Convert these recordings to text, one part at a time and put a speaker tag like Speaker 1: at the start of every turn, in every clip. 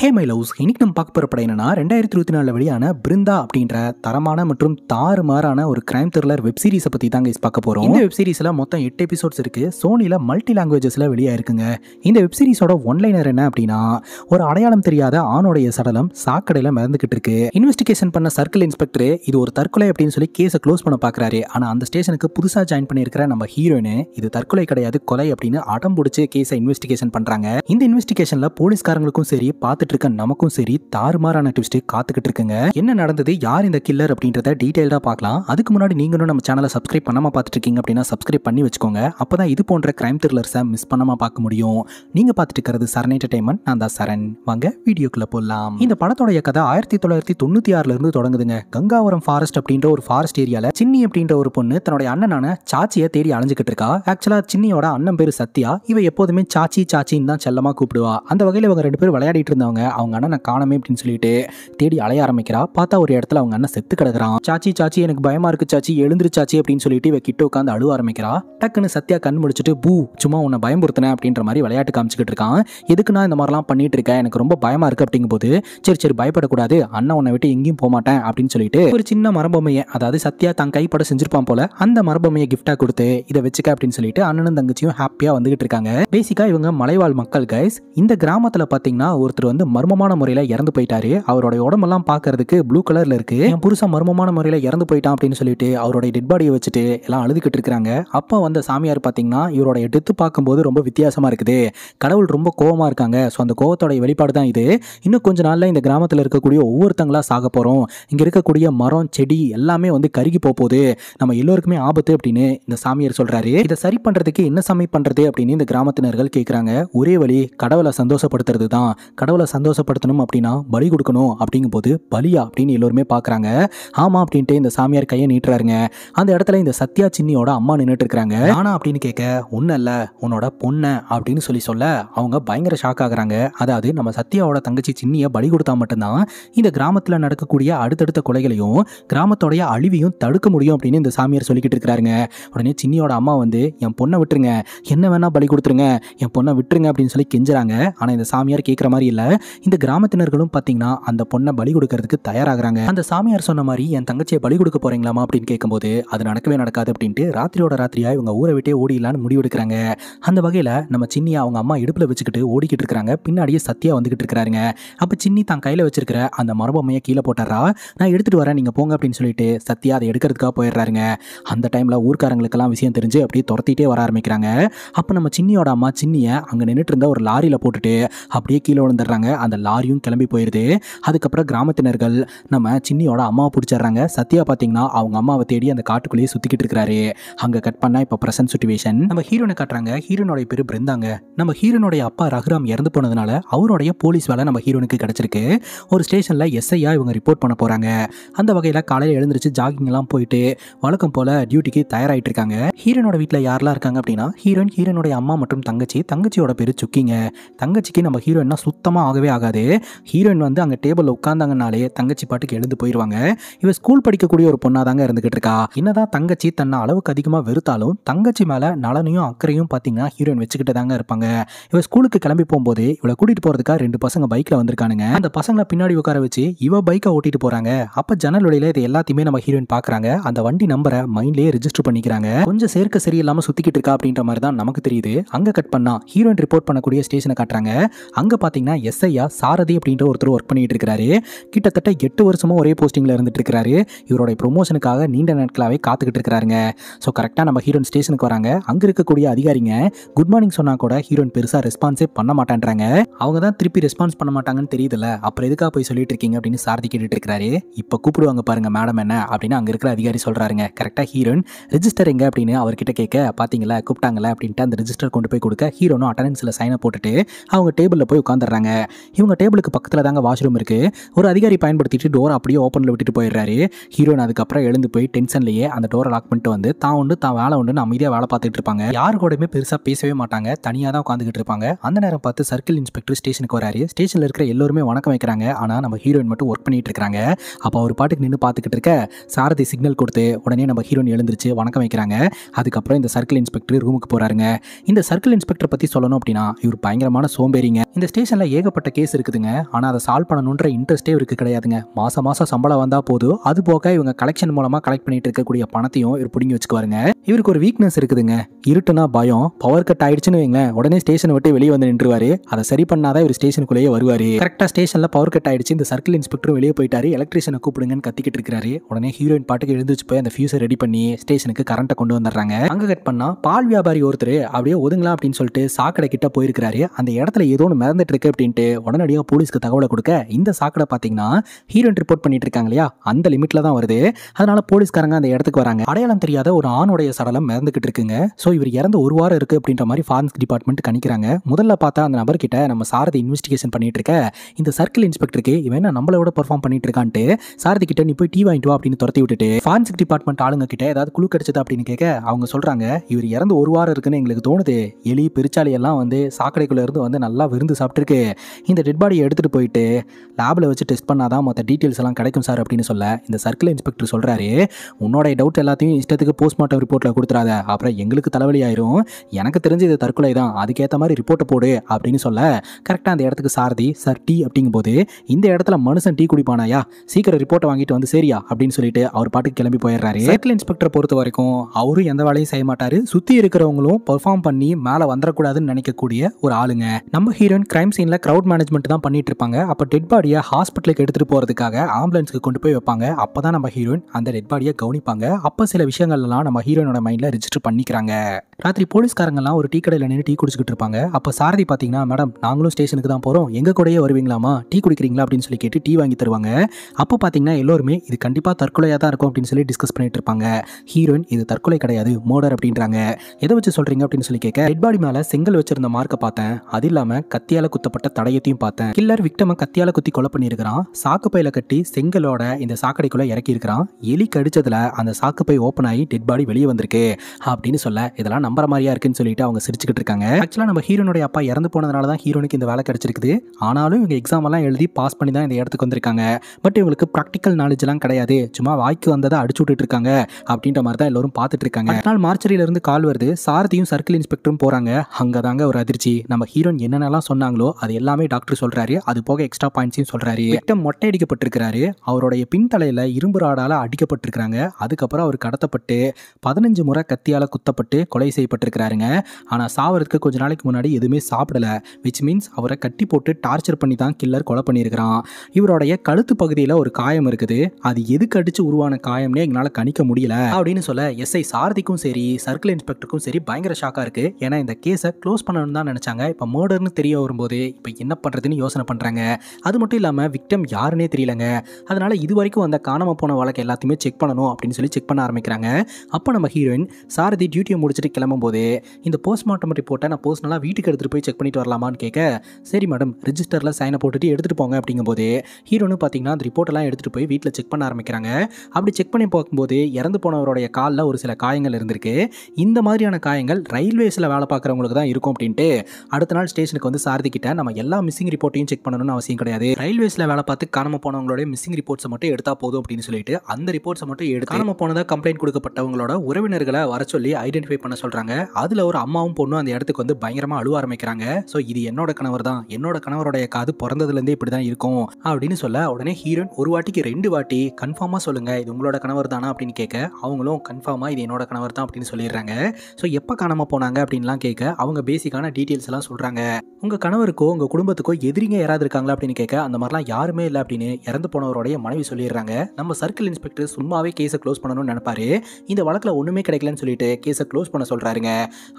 Speaker 1: Hey my loves இன்னைக்கு நம்ம பார்க்க போகிற படம் என்னன்னா ரெண்டாயிரத்தி இருபத்தி நாலில் வெளியான பிருந்தா அப்படின்ற தரமான மற்றும் தாறுமாறான ஒரு கிரைம் த்ரில்லர் வெப் சீரிஸை பற்றி தாங்க பார்க்க போகிறோம் இந்த வெப் சீரிஸில் மொத்தம் எட்டு எபிசோட்ஸ் இருக்கு. சோனியில் மல்டி லாங்குவேஜஸில் வெளியாயிருக்குங்க. இந்த வெப் சீரிஸோட ஒன்லைனர் என்ன அப்படின்னா ஒரு அடையாளம் தெரியாத ஆணோடைய சடலம் சாக்கடையில் மிதந்துக்கிட்டு இருக்கு. இன்வெஸ்டிகேஷன் பண்ண சர்க்கிள் இன்ஸ்பெக்டர் இது ஒரு தற்கொலை அப்படின்னு சொல்லி கேஸை க்ளோஸ் பண்ண பார்க்குறாரு ஆனால் அந்த ஸ்டேஷனுக்கு புதுசாக ஜாயின் பண்ணியிருக்கிற நம்ம ஹீரோயின் இது தற்கொலை கிடையாது கொலை அப்படின்னு அடம் பிடிச்சி கேஸை இன்வெஸ்டிகேஷன் பண்ணுறாங்க இந்த இன்வெஸ்டிகேஷனில் போலீஸ்காரங்களுக்கும் சரி பார்த்துட்டு இருக்க நமக்கும் சரி தாறுமாறான ட்விஸ்ட் காத்துக்கிட்டு இருக்குங்க என்ன நடந்தது யார் இந்த கில்லர் அப்படின்றத டீடைல்டாக பார்க்கலாம். அதுக்கு முன்னாடி நீங்களும் நம்ம சேனலை சப்ஸ்கிரைப் பண்ணாம பார்த்துட்டு இருக்கீங்க அப்படின்னா சப்ஸ்கிரைப் பண்ணி வச்சுக்கோங்க. அப்பதான் இது போன்ற கிரைம் த்ரில்லர்ஸை மிஸ் பண்ணாம பார்க்க முடியும். நீங்க பார்த்துட்டு இருக்கிறது சரண் என்டர்டைன்மெண்ட் நான் தான் சரண். வாங்க வீடியோக்குள்ள போடலாம் இந்த படத்தோடைய கதை ஆயிரத்தி தொள்ளாயிரத்தி தொண்ணூத்தி ஆறுல இருந்து தொடங்குதுங்க. கங்காவரம் ஃபாரஸ்ட் அப்படின்ற ஒரு ஃபாரஸ்ட் ஏரியால சின்னி அப்படின்ற ஒரு பொண்ணு தன்னுடைய அண்ணனான சாச்சியை தேடி அலைஞ்சுக்கிட்டு இருக்கா. ஆக்சுவலா சின்னியோட அண்ணன் பேரு சத்யா. இவ எப்போதுமே சாச்சி சாச்சின்னு தான் செல்லமா கூப்பிடுவா. அந்த வகையில் இவங்க ரெண்டு பேரும் விளையாடிட்டு இருந்தவங்க அவங்க அண்ணனை காணமே அப்படின்னு சொல்லிட்டு தேடி அலைய ஆரம்பிக்கிறா. பார்த்தா ஒரு இடத்துல அவங்க அண்ணன் செத்து கிடக்குறான். சாச்சி சாச்சி எனக்கு பயமா இருக்கு சாச்சி. எழுந்திருச்சாச்சி அப்படின்னு சொல்லிட்டு இவ கிட்ட உட்காந்து அழுவ ஆரம்பிக்கிறா. டக்குன்னு சத்யா கண் முடிச்சுட்டு பூ சும்மா உன்னை பயம்படுத்தினேன் அப்படின்ற மாதிரி விளையாட்டு காமிச்சிக்கிட்டு இருக்கான். எதுக்கு நான் இந்த மாதிரிலாம் பண்ணிட்டு இருக்கேன் எனக்கு ரொம்ப பயமா இருக்கு அப்படிங்கும்போது சரி சரி பயப்படக்கூடாது. அண்ணன் உன்னை விட்டு எங்கேயும் போக மாட்டேன் அப்படின்னு சொல்லிட்டு ஒரு சின்ன மரபொம்மையை அதாவது சத்யா தன் கைப்பட செஞ்சிருப்பான் போல அந்த மரபொம்மையை கிஃப்டா கொடுத்து இதை வச்சுக்க அப்படின்னு சொல்லிட்டு அண்ணனும் தங்கச்சியும் ஹாப்பியா வந்துகிட்டு இருக்காங்க. பேசிக்கா இவங்க மலைவாழ் மக்கள் கைஸ் இந்த கிராமத்துல பாத்தீங்கன்னா ஒருத்தர் வந்து மர்மமான முறையில் இறந்து போயிட்டாரு. அவரோட உடம்பெல்லாம் பார்க்கறதுக்கு ப்ளூ கலரில் இருக்கு. என் புருஷன் மர்மமான முறையில் இறந்து போயிட்டான் அப்படின்னு சொல்லிட்டு அவருடைய டெட் பாடியை வச்சுட்டு எல்லாம் அழுதுகிட்டு இருக்காங்க அப்போ வந்த சாமியார் பார்த்தீங்கன்னா இவருடைய டெத்து பார்க்கும்போது ரொம்ப வித்தியாசமாக இருக்குது. கடவுள் ரொம்ப கோவமாக இருக்காங்க. ஸோ அந்த கோவத்தோட வெளிப்பாடு தான் இது. இன்னும் கொஞ்ச நாளில் இந்த கிராமத்தில் இருக்கக்கூடிய ஒவ்வொருத்தங்களா சாக போகிறோம் இங்கே இருக்கக்கூடிய மரம் செடி எல்லாமே வந்து கருகி போகுது. நம்ம எல்லோருக்குமே ஆபத்து அப்படின்னு இந்த சாமியார் சொல்கிறாரு இதை சரி பண்ணுறதுக்கு என்ன சாமி பண்ணுறது அப்படின்னு இந்த கிராமத்தினர்கள் கேட்குறாங்க ஒரே வழி கடவுளை சந்தோஷப்படுத்துறது தான் கடவுளை சந்தோஷப்படுத்தணும் அப்படின்னா பலி கொடுக்கணும் அப்படிங்கும்போது பலியா அப்படின்னு எல்லோருமே பார்க்குறாங்க ஆமாம் அப்படின்ட்டு இந்த சாமியார் கையை நீட்டுறாருங்க. அந்த இடத்துல இந்த சத்யா சின்னியோட அம்மா நின்றுட்டு இருக்கிறாங்க ஆனா அப்படின்னு கேட்க ஒன்றும் இல்லை உன்னோட பொண்ணை அப்படின்னு சொல்லி சொல்ல அவங்க பயங்கர ஷாக் ஆகுறாங்க. அதாவது நம்ம சத்யாவோட தங்கச்சி சின்னியை பலி கொடுத்தா மட்டும்தான் இந்த கிராமத்தில் நடக்கக்கூடிய அடுத்தடுத்த கொலைகளையும் கிராமத்தோடைய அழிவையும் தடுக்க முடியும் அப்படின்னு இந்த சாமியார் சொல்லிக்கிட்டு இருக்கிறாருங்க. உடனே சின்னியோட அம்மா வந்து என் பொண்ணை விட்டுருங்க. என்ன வேணா பலி கொடுத்துருங்க. என் பொண்ணை விட்டுருங்க அப்படின்னு சொல்லி கெஞ்சுறாங்க. ஆனால் இந்த சாமியார் கேட்குற மாதிரி இல்லை. இந்த கிராமத்தினர்களும் பார்த்தீங்கன்னா அந்த பொண்ணை பலி கொடுக்கறதுக்கு தயாராகிறாங்க. அந்த சாமியார் சொன்ன மாதிரி என் தங்கச்சியை பலி கொடுக்க போறீங்களாமா அப்படின்னு கேட்கும்போது அது நடக்கவே நடக்காது அப்படின்ட்டு ராத்திரியோட ராத்திரியா இவங்க ஊரை விட்டே ஓடிடலான்னு முடிவெடுக்கிறாங்க. அந்த வகையில் நம்ம சின்னியை அவங்க அம்மா இடுப்பில் வச்சுக்கிட்டு ஓடிக்கிட்டு இருக்காங்க. பின்னாடியே சத்தியா வந்துகிட்டு இருக்கிறாருங்க அப்போ சின்னி தான் கையில் வச்சிருக்கிற அந்த மரபொம்மையை கீழே போட்டுறா நான் எடுத்துட்டு வரேன் நீங்கள் போங்க அப்படின்னு சொல்லிட்டு சத்யா அதை எடுக்கிறதுக்காக போயிடுறாருங்க. அந்த டைமில் ஊர்க்காரங்களுக்கெல்லாம் விஷயம் தெரிஞ்சு அப்படியே துரத்திட்டே வர ஆரம்பிக்கிறாங்க. அப்போ நம்ம சின்னியோட அம்மா சின்னியை அங்கே நின்றுட்டு இருந்த ஒரு லாரியில் போட்டுட்டு அப்படியே கீழே விழுந்துடுறாங்க. அந்த லாரியும் கிளம்பி போயிடுது அதுக்கப்புறம் கிராமத்தினர்கள் நம்ம சின்னியோட அம்மாவை பிடிச்சிடுறாங்க. சத்யா பார்த்தீங்கன்னா அவங்க அம்மாவை தேடி அந்த காட்டுக்குள்ளேயே சுற்றிக்கிட்டு இருக்கிறாரு. அங்கே கட் பண்ணால் இப்போ ப்ரெசன்ட் சுச்சுவேஷன் நம்ம ஹீரோனை காட்டுறாங்க. ஹீரோனுடைய பேர் பிருந்தாங்க. நம்ம ஹீரோனுடைய அப்பா ரகுராம் இறந்து போனதுனால அவருடைய போலீஸ் வேலை நம்ம ஹீரோனுக்கு கிடச்சிருக்கு. ஒரு ஸ்டேஷனில் எஸ்ஐயா இவங்க ரிப்போர்ட் பண்ண போகிறாங்க அந்த வகையில் காலையில் எழுந்திரிச்சு ஜாகிங்லாம் போயிட்டு வழக்கம் போல் டியூட்டிக்கு தயாராகிட்டு இருக்காங்க. ஹீரோனோட வீட்டில் யாரெல்லாம் இருக்காங்க அப்படின்னா ஹீரோயின் ஹீரோனுடைய அம்மா மற்றும் தங்கச்சி தங்கச்சியோட பேர் சுக்கிங்க. தங்கச்சிக்கு நம்ம ஹீரோயின்னா சுத்தமாக ஆகவே ஆகாது. ஹீரோயின் வந்து அங்கே டேபிளில் உட்காந்தாங்கனாலே தங்கச்சி பாட்டுக்கு எழுந்து போயிடுவாங்க இவ ஸ்கூல் படிக்கக்கூடிய ஒரு பொண்ணாக தாங்க இருந்துகிட்டு இருக்கா. என்னதான் தங்கச்சி தன்னை அளவுக்கு அதிகமாக வெறுத்தாலும் தங்கச்சி மேலே நலனையும் அக்கறையும் பார்த்தீங்கன்னா ஹீரோயின் வச்சுக்கிட்டு தாங்க இருப்பாங்க. இவ ஸ்கூலுக்கு கிளம்பி போகும்போது இவளை கூட்டிகிட்டு போகிறதுக்காக ரெண்டு பசங்க பைக்கில் வந்திருக்கானுங்க. அந்த பசங்களை பின்னாடி உட்கார வச்சு இவ பைக்கை ஓட்டிட்டு போறாங்க. அப்போ ஜன்னல் வழியில் இது எல்லாத்தையுமே நம்ம ஹீரோயின் பார்க்குறாங்க அந்த வண்டி நம்பரை மைண்ட்லேயே ரிஜிஸ்டர் பண்ணிக்கிறாங்க. கொஞ்சம் சேர்க்க சரியில்லாமல் சுத்திக்கிட்டு இருக்கா அப்படின்ற மாதிரி தான் நமக்கு தெரியுது. அங்கே கட் பண்ணா ஹீரோயின் ரிப்போர்ட் பண்ணக்கூடிய ஸ்டேஷனை காட்டுறாங்க. அங்கே பார்த்தீங்கன்னா எஸ்ஐ எஸ்ஐயா சாரதி அப்படின்ற ஒருத்தர் ஒர்க் பண்ணிட்டு இருக்காரு கிட்டத்தட்ட எட்டு வருஷமும் ஒரே போஸ்டிங்ல இருந்துட்டு இருக்காரு இவருடைய ப்ரொமோஷனுக்காக நீண்ட நாட்களாகவே காத்துக்கிட்டு இருக்காருங்க ஸோ கரெக்டாக நம்ம ஹீரோயின் ஸ்டேஷனுக்கு வராங்க. அங்கே இருக்கக்கூடிய அதிகாரிங்க குட் மார்னிங் சொன்னா கூட ஹீரோயின் பெருசாக ரெஸ்பான்ஸே பண்ண மாட்டேன்றாங்க. அவங்க தான் திருப்பி ரெஸ்பான்ஸ் பண்ண மாட்டாங்கன்னு தெரியுதுல்ல. அப்புறம் எதுக்காக போய் சொல்லிட்டு இருக்கீங்க அப்படின்னு சாரதி கேட்டுட்டு இருக்காரு இப்போ கூப்பிடுவாங்க பாருங்க மேடம் என்ன? அப்படின்னு அங்கே இருக்கிற அதிகாரி சொல்றாருங்க. கரெக்டாக ஹீரோயின் ரெஜிஸ்டர் எங்க அப்படின்னு அவர்கிட்ட கேட்க பார்த்தீங்களா கூப்பிட்டாங்களா? அப்படின்ட்டு அந்த ரிஜிஸ்டர் கொண்டு போய் கொடுக்க ஹீரோனும் அட்டண்டன்ஸில் சைனை போட்டுட்டு அவங்க டேபிளில் போய் உட்காந்துடுறாங்க இவங்க டேபிளுக்கு பக்கத்தில் தாங்க வாஷ்ரூம் இருக்குது ஒரு அதிகாரி பயன்படுத்திட்டு டோர் அப்படியே ஓப்பனில் விட்டுட்டு போயிடுறாரு. ஹீரோயின் அதுக்கப்புறம் எழுந்து போய் டென்ஷன்லேயே அந்த டோரை லாக் பண்ணிட்டு வந்து தான் உண்டு தான் வேலை உண்டுன்னு அமைதியாக வேலை பார்த்துட்டு இருப்பாங்க. யாரு கூடயுமே பெருசாக பேசவே மாட்டாங்க. தனியாக தான் உட்காந்துக்கிட்டு இருப்பாங்க. அந்த நேரம் பார்த்து சர்க்கிள் இன்ஸ்பெக்டர் ஸ்டேஷனுக்கு வராரு. ஸ்டேஷனில் இருக்கிற எல்லோருமே வணக்கம் வைக்கிறாங்க. ஆனால் நம்ம ஹீரோயின் மட்டும் ஒர்க் பண்ணிட்டு இருக்காங்க அப்போ அவர் பாட்டுக்கு நின்று பார்த்துக்கிட்டு இருக்க சாரதி சிக்னல் கொடுத்து உடனே நம்ம ஹீரோயின் எழுந்துருச்சு வணக்கம் வைக்கிறாங்க. அதுக்கப்புறம் இந்த சர்க்கிள் இன்ஸ்பெக்டர் ரூமுக்கு போறாருங்க. இந்த சர்க்கிள் இன்ஸ்பெக்டர் பற்றி சொல்லணும் அப்படின்னா இவர் பயங்கரமான சோம்பேறிங்க. இந்த ஸ்டேஷனில் ஏகப்பட்ட ஏகப்பட்ட கேஸ் இருக்குதுங்க. ஆனால் அதை சால்வ் பண்ணணுன்ற இன்ட்ரெஸ்ட்டே இவருக்கு கிடையாதுங்க. மாசம் மாசம் சம்பளம் வந்தால் போதும். அது போக இவங்க கலெக்ஷன் மூலமாக கலெக்ட் பண்ணிட்டு இருக்கக்கூடிய பணத்தையும் இவர் பிடிங்கி வச்சுக்குவாருங்க. இவருக்கு ஒரு வீக்னஸ் இருக்குதுங்க. இருட்டுனா பயம் பவர் கட் ஆயிடுச்சுன்னு வைங்களேன் உடனே ஸ்டேஷன் விட்டு வெளியே வந்து நின்றுவாரு. அதை சரி பண்ணாதான் இவர் ஸ்டேஷனுக்குள்ளேயே வருவாரு. கரெக்டாக ஸ்டேஷனில் பவர் கட் ஆயிடுச்சு. இந்த சர்க்கிள் இன்ஸ்பெக்டரும் வெளியே போயிட்டாரு. எலக்ட்ரிஷனை கூப்பிடுங்கன்னு கத்திக்கிட்டு இருக்காரு உடனே ஹீரோயின் பாட்டுக்கு எழுந்துச்சு போய் அந்த ஃபியூஸை ரெடி பண்ணி ஸ்டேஷனுக்கு கரண்ட்டை கொண்டு வந்துடுறாங்க. அங்கே கட் பண்ணால் பால் வியாபாரி ஒருத்தர் அப்படியே ஒதுங்கலாம் அப்படின்னு சொல்லிட்டு சாக்கடை கிட்ட போயிருக்காரு அந்த இடத்துல ஏதோ ஒன்று மிதந்துட்டு இருக்கு அப்படின்ட்டு உடனடியாக போலீஸ்க்கு தகவலை கொடுக்க இந்த சாக்கடை பார்த்தீங்கன்னா ஹீரோயின் ரிப்போர்ட் பண்ணிட்டு இருக்காங்க இல்லையா? அந்த லிமிட்ல தான் வருது. அதனால போலீஸ்காரங்க அந்த இடத்துக்கு வராங்க. அடையாளம் தெரியாத ஒரு ஆணுடைய சடலம் மறந்துகிட்டு இருக்குங்க. ஸோ இவர் இறந்து ஒரு வாரம் இருக்கு அப்படின்ற மாதிரி ஃபாரன்ஸ் டிபார்ட்மெண்ட் கணிக்கிறாங்க. முதல்ல பார்த்தா அந்த நபர்கிட்ட நம்ம சாரதி இன்வெஸ்டிகேஷன் பண்ணிட்டு இருக்க. இந்த சர்க்கிள் இன்ஸ்பெக்டருக்கு இவன் நம்மளோட பர்ஃபார்ம் பெர்ஃபார்ம் பண்ணிட்டு இருக்கான்ட்டு சாரதி கிட்ட நீ போய் டீ வாங்கிட்டு வா அப்படின்னு துரத்தி விட்டுட்டு ஃபாரன்சிக் டிபார்ட்மெண்ட் ஆளுங்க கிட்ட ஏதாவது குழு கிடைச்சது அப்படின்னு கேட்க அவங்க சொல்றாங்க இவர் இறந்து ஒரு வாரம் இருக்குன்னு எங்களுக்கு தோணுது. எலி பெருச்சாலி எல்லாம் வந்து சாக்கடைக்குள்ள இருந்து வந்து நல்லா விருந்து சாப்பிட்டுருக்கு. இந்த டெட் பாடியை எடுத்துகிட்டு போயிட்டு லேபில் வச்சு டெஸ்ட் பண்ணாதான் மற்ற டீட்டெயில்ஸ் எல்லாம் கிடைக்கும் சார் அப்படின்னு சொல்ல இந்த சர்க்கிள் இன்ஸ்பெக்டர் சொல்கிறாரு உன்னோட டவுட் எல்லாத்தையும் இஷ்டத்துக்கு போஸ்ட்மார்ட்டம் ரிப்போர்ட்டில் கொடுத்துறாத அப்புறம் எங்களுக்கு தலைவலி ஆயிரும் எனக்கு தெரிஞ்சு இது தற்கொலை தான் அதுக்கேற்ற மாதிரி ரிப்போர்ட்டை போடு அப்படின்னு சொல்ல கரெக்டாக அந்த இடத்துக்கு சாரதி சார் டீ அப்படிங்கும்போது இந்த இடத்துல மனுஷன் டீ குடிப்பானாயா? சீக்கிரம் ரிப்போர்ட்டை வாங்கிட்டு வந்து சரியா? அப்படின்னு சொல்லிட்டு அவர் பாட்டுக்கு கிளம்பி போயிடுறாரு. சர்க்கிள் இன்ஸ்பெக்டரை பொறுத்த வரைக்கும் அவரும் எந்த வேலையும் செய்ய மாட்டாரு சுற்றி இருக்கிறவங்களும் பெர்ஃபார்ம் பண்ணி மேலே வந்துடக்கூடாதுன்னு நினைக்கக்கூடிய ஒரு ஆளுங்க. நம்ம ஹீரோயின் கிரைம் சீனில் க்ரௌட் மேனேஜ்மெண்ட் தான் பண்ணிட்டு இருப்பாங்க அப்போ டெட் பாடியை ஹாஸ்பிட்டலுக்கு எடுத்துகிட்டு போகிறதுக்காக ஆம்புலன்ஸ்க்கு கொண்டு போய் வைப்பாங்க. அப்போ தான் நம்ம ஹீரோயின் அந்த டெட் பாடியை கவனிப்பாங்க. அப்போ சில விஷயங்கள்லாம் நம்ம ஹீரோயினோட மைண்டில் ரிஜிஸ்டர் பண்ணிக்கிறாங்க. ராத்திரி போலீஸ்காரங்கெல்லாம் ஒரு டீ கடையில் நின்று டீ குடிச்சிக்கிட்டு இருப்பாங்க. அப்போ சாரதி பார்த்தீங்கன்னா மேடம் நாங்களும் ஸ்டேஷனுக்கு தான் போகிறோம் எங்கள் கூடயே வருவீங்களாமா டீ குடிக்கிறீங்களா? அப்படின்னு சொல்லி கேட்டு டீ வாங்கி தருவாங்க. அப்போ பார்த்தீங்கன்னா எல்லோருமே இது கண்டிப்பாக தற்கொலையாக தான் இருக்கும் அப்படின்னு சொல்லி டிஸ்கஸ் பண்ணிட்டு இருப்பாங்க. ஹீரோயின் இது தற்கொலை கிடையாது மோடர் அப்படின்றாங்க. எதை வச்சு சொல்கிறீங்க அப்படின்னு சொல்லி கேட்க டெட் பாடி மேலே செங்கல் வச்சிருந்த மார்க்கை பார்த்தேன். அது இல்லாமல் கத்தியால் குத்தப்பட்ட தடயத்தையும் பார்த்தேன். கில்லர் விக்டமை கத்தியால் குத்தி கொலை பண்ணியிருக்கிறான். சாக்கு பையில கட்டி செங்கலோட இந்த சாக்கடைக்குள்ளே இறக்கியிருக்கிறான். எலி கடிச்சதில் அந்த சாக்கு பை ஓப்பன் ஆகி டெட் பாடி வெளியே வந்திருக்கு. அப்படின்னு சொல்ல இதெல்லாம் நம்புற மாதிரியா இருக்குன்னு சொல்லிட்டு அவங்க சிரிச்சுக்கிட்டு இருக்காங்க. ஆக்சுவலாக நம்ம ஹீரோனுடைய அப்பா இறந்து போனதுனால தான் ஹீரோனுக்கு இந்த வேலை கிடைச்சிருக்குது. ஆனாலும் இவங்க எக்ஸாம் எல்லாம் எழுதி பாஸ் பண்ணி தான் இந்த இடத்துக்கு வந்திருக்காங்க. பட் இவங்களுக்கு ப்ராக்டிக்கல் நாலேஜ் எல்லாம் கிடையாது. சும்மா வாய்க்கு வந்ததை அடிச்சு விட்டுட்டு இருக்காங்க அப்படின்ற மாதிரி தான் எல்லாரும் பார்த்துட்டு இருக்காங்க. நாள் மார்ச்சரியில இருந்து கால் வருது. சாரதியும் சர்க்கிள் இன்ஸ்பெக்டரும் போறாங்க. அங்கே தாங்க ஒரு அதிர்ச்சி. நம்ம ஹீரோன் என்னென்னலாம் சொன்னாங்களோ அது எல்லாமே டாக்டர் சொல்றாரு. அது போக எக்ஸ்ட்ரா பாயிண்ட்ஸையும் சொல்றாரு. விக்டம் மொட்டை அடிக்கப்பட்டிருக்கிறாரு அவருடைய பின்தலையில இரும்பு ராடால அடிக்கப்பட்டிருக்கிறாங்க. அதுக்கப்புறம் அவர் கடத்தப்பட்டு பதினஞ்சு முறை கத்தியால குத்தப்பட்டு கொலை செய்யப்பட்டிருக்கிறாருங்க. ஆனால் சாவறதுக்கு கொஞ்ச நாளைக்கு முன்னாடி எதுவுமே சாப்பிடல. விச் மீன்ஸ் அவரை கட்டி போட்டு டார்ச்சர் பண்ணி தான் கில்லர் கொலை பண்ணியிருக்கிறான். இவருடைய கழுத்து பகுதியில் ஒரு காயம் இருக்குது. அது எதுக்கு அடிச்சு உருவான காயம்னே எங்களால் கணிக்க முடியல. அப்படின்னு சொல்ல எஸ்ஐ சாரதிக்கும் சரி சர்க்கிள் இன்ஸ்பெக்டருக்கும் சரி பயங்கர ஷாக்காக இருக்குது ஏன்னா இந்த கேஸை க்ளோஸ் பண்ணணும்னு தான் நினச்சாங்க. இப்போ மர்டர்னு தெரிய வரும்போது இப்போ என்ன பண்ணுறதுன்னு யோசனை பண்ணுறாங்க அது மட்டும் இல்லாமல் விக்டம் யாருன்னே தெரியலங்க. அதனால் இது வரைக்கும் அந்த காணாமல் போன வழக்கு எல்லாத்தையுமே செக் பண்ணணும் அப்படின்னு சொல்லி செக் பண்ண ஆரம்பிக்கிறாங்க. அப்போ நம்ம ஹீரோயின் சாரதி டியூட்டியை முடிச்சுட்டு கிளம்பும்போது இந்த போஸ்ட்மார்ட்டம் ரிப்போர்ட்டை நான் பர்சனலாக வீட்டுக்கு எடுத்துகிட்டு போய் செக் பண்ணிட்டு வரலாமான்னு கேட்க சரி மேடம் ரிஜிஸ்டரில் சைனை போட்டுட்டு எடுத்துகிட்டு போங்க அப்படிங்கும்போது ஹீரோனு பார்த்தீங்கன்னா அந்த ரிப்போர்ட்டெல்லாம் எடுத்துகிட்டு போய் வீட்டில் செக் பண்ண ஆரம்பிக்கிறாங்க. அப்படி செக் பண்ணி பார்க்கும்போது இறந்து போனவருடைய காலில் ஒரு சில காயங்கள் இருந்திருக்கு. இந்த மாதிரியான காயங்கள் ரயில்வேஸில் வேலை பார்க்குறவங்களுக்கு தான் இருக்கும் அப்படின்ட்டு அடுத்த நாள் ஸ்டேஷனுக்கு வந்து சாரதி கிட்ட நம்ம எல்லா மிஸ்ஸிங் ரிப்போர்ட்டையும் செக் பண்ணணும்னு அவசியம் கிடையாது. ரயில்வேஸில் வேலை பார்த்து காணாம போனவங்களோட மிஸ்ஸிங் ரிப்போர்ட்ஸை மட்டும் எடுத்தா போதும் அப்படின்னு சொல்லிட்டு அந்த ரிப்போர்ட்ஸை மட்டும் எடுத்து காணாம போனதாக கம்ப்ளைண்ட் கொடுக்கப்பட்டவங்களோட உறவினர்களை வர சொல்லி ஐடென்டிஃபை பண்ண சொல்றாங்க. அதுல ஒரு அம்மாவும் பொண்ணும் அந்த இடத்துக்கு வந்து பயங்கரமா அழுவ ஆரம்பிக்கிறாங்க. ஸோ இது என்னோட கணவர் தான். என்னோட கணவருடைய காது பிறந்ததுலேருந்தே இப்படி தான் இருக்கும் அப்படின்னு சொல்ல உடனே ஹீரோயின் ஒரு வாட்டிக்கு ரெண்டு வாட்டி கன்ஃபார்மாக சொல்லுங்க. இது உங்களோட கணவர் தானா? அப்படின்னு கேட்க அவங்களும் கன்ஃபார்மாக இது என்னோட கணவர் தான் அப்படின்னு சொல்லிடுறாங்க. ஸோ எப்போ காணாம போனாங்க அப்படின்லாம் கேட்க அவங்க பேசிக்கான டீட்டெயில்ஸ் எல்லாம் சொல்றாங்க. உங்க கணவருக்கோ உங்க குடும்பத்துக்கோ எதிரிங்க யாராவது இருக்காங்களா? அப்படின்னு கேட்க அந்த மாதிரிலாம் யாருமே இல்லை அப்படின்னு இறந்து போனவருடைய மனைவி சொல்லிடுறாங்க. நம்ம சர்க்கிள் இன்ஸ்பெக்டர் சும்மாவே கேஸை க்ளோஸ் பண்ணணும்னு நினைப்பாரு. இந்த வழக்கில் ஒன்றுமே கிடைக்கலன்னு சொல்லிட்டு கேஸை க்ளோஸ் பண்ண பண்ணுறாருங்க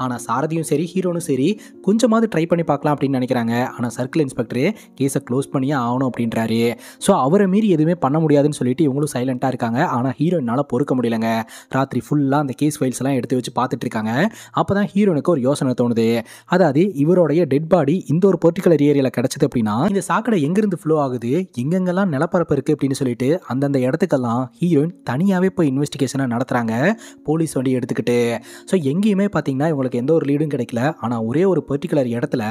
Speaker 1: ஆனால் சாரதியும் சரி ஹீரோனும் சரி கொஞ்சமாவது ட்ரை பண்ணி பார்க்கலாம் அப்படின்னு நினைக்கிறாங்க. ஆனால் சர்க்கிள் இன்ஸ்பெக்டர் கேஸை க்ளோஸ் பண்ணியே ஆகணும் அப்படின்றாரு. ஸோ அவரை மீறி எதுவுமே பண்ண முடியாதுன்னு சொல்லிட்டு இவங்களும் சைலண்ட்டாக இருக்காங்க. ஆனால் ஹீரோயினால் பொறுக்க முடியலங்க. ராத்திரி ஃபுல்லாக அந்த கேஸ் ஃபைல்ஸ் எல்லாம் எடுத்து வச்சு பார்த்துட்டு இருக்காங்க. அப்போ தான் ஹீரோனுக்கு ஒரு யோசனை தோணுது. அதாவது இவருடைய டெட் பாடி இந்த ஒரு பர்டிகுலர் ஏரியாவில் கிடச்சிது அப்படின்னா இந்த சாக்கடை எங்கிருந்து ஃப்ளோ ஆகுது? எங்கெங்கெல்லாம் நிலப்பரப்பு இருக்குது அப்படின்னு சொல்லிட்டு அந்தந்த இடத்துக்கெல்லாம் ஹீரோயின் தனியாகவே போய் இன்வெஸ்டிகேஷனை நடத்துகிறாங்க போலீஸ் வண்டி எடுத்துக்கிட்டு. ஸோ எங்கே எங்கேயுமே பார்த்தீங்கன்னா இவங்களுக்கு எந்த ஒரு லீடும் கிடைக்கல. ஆனால் ஒரே ஒரு பர்டிகுலர் இடத்துல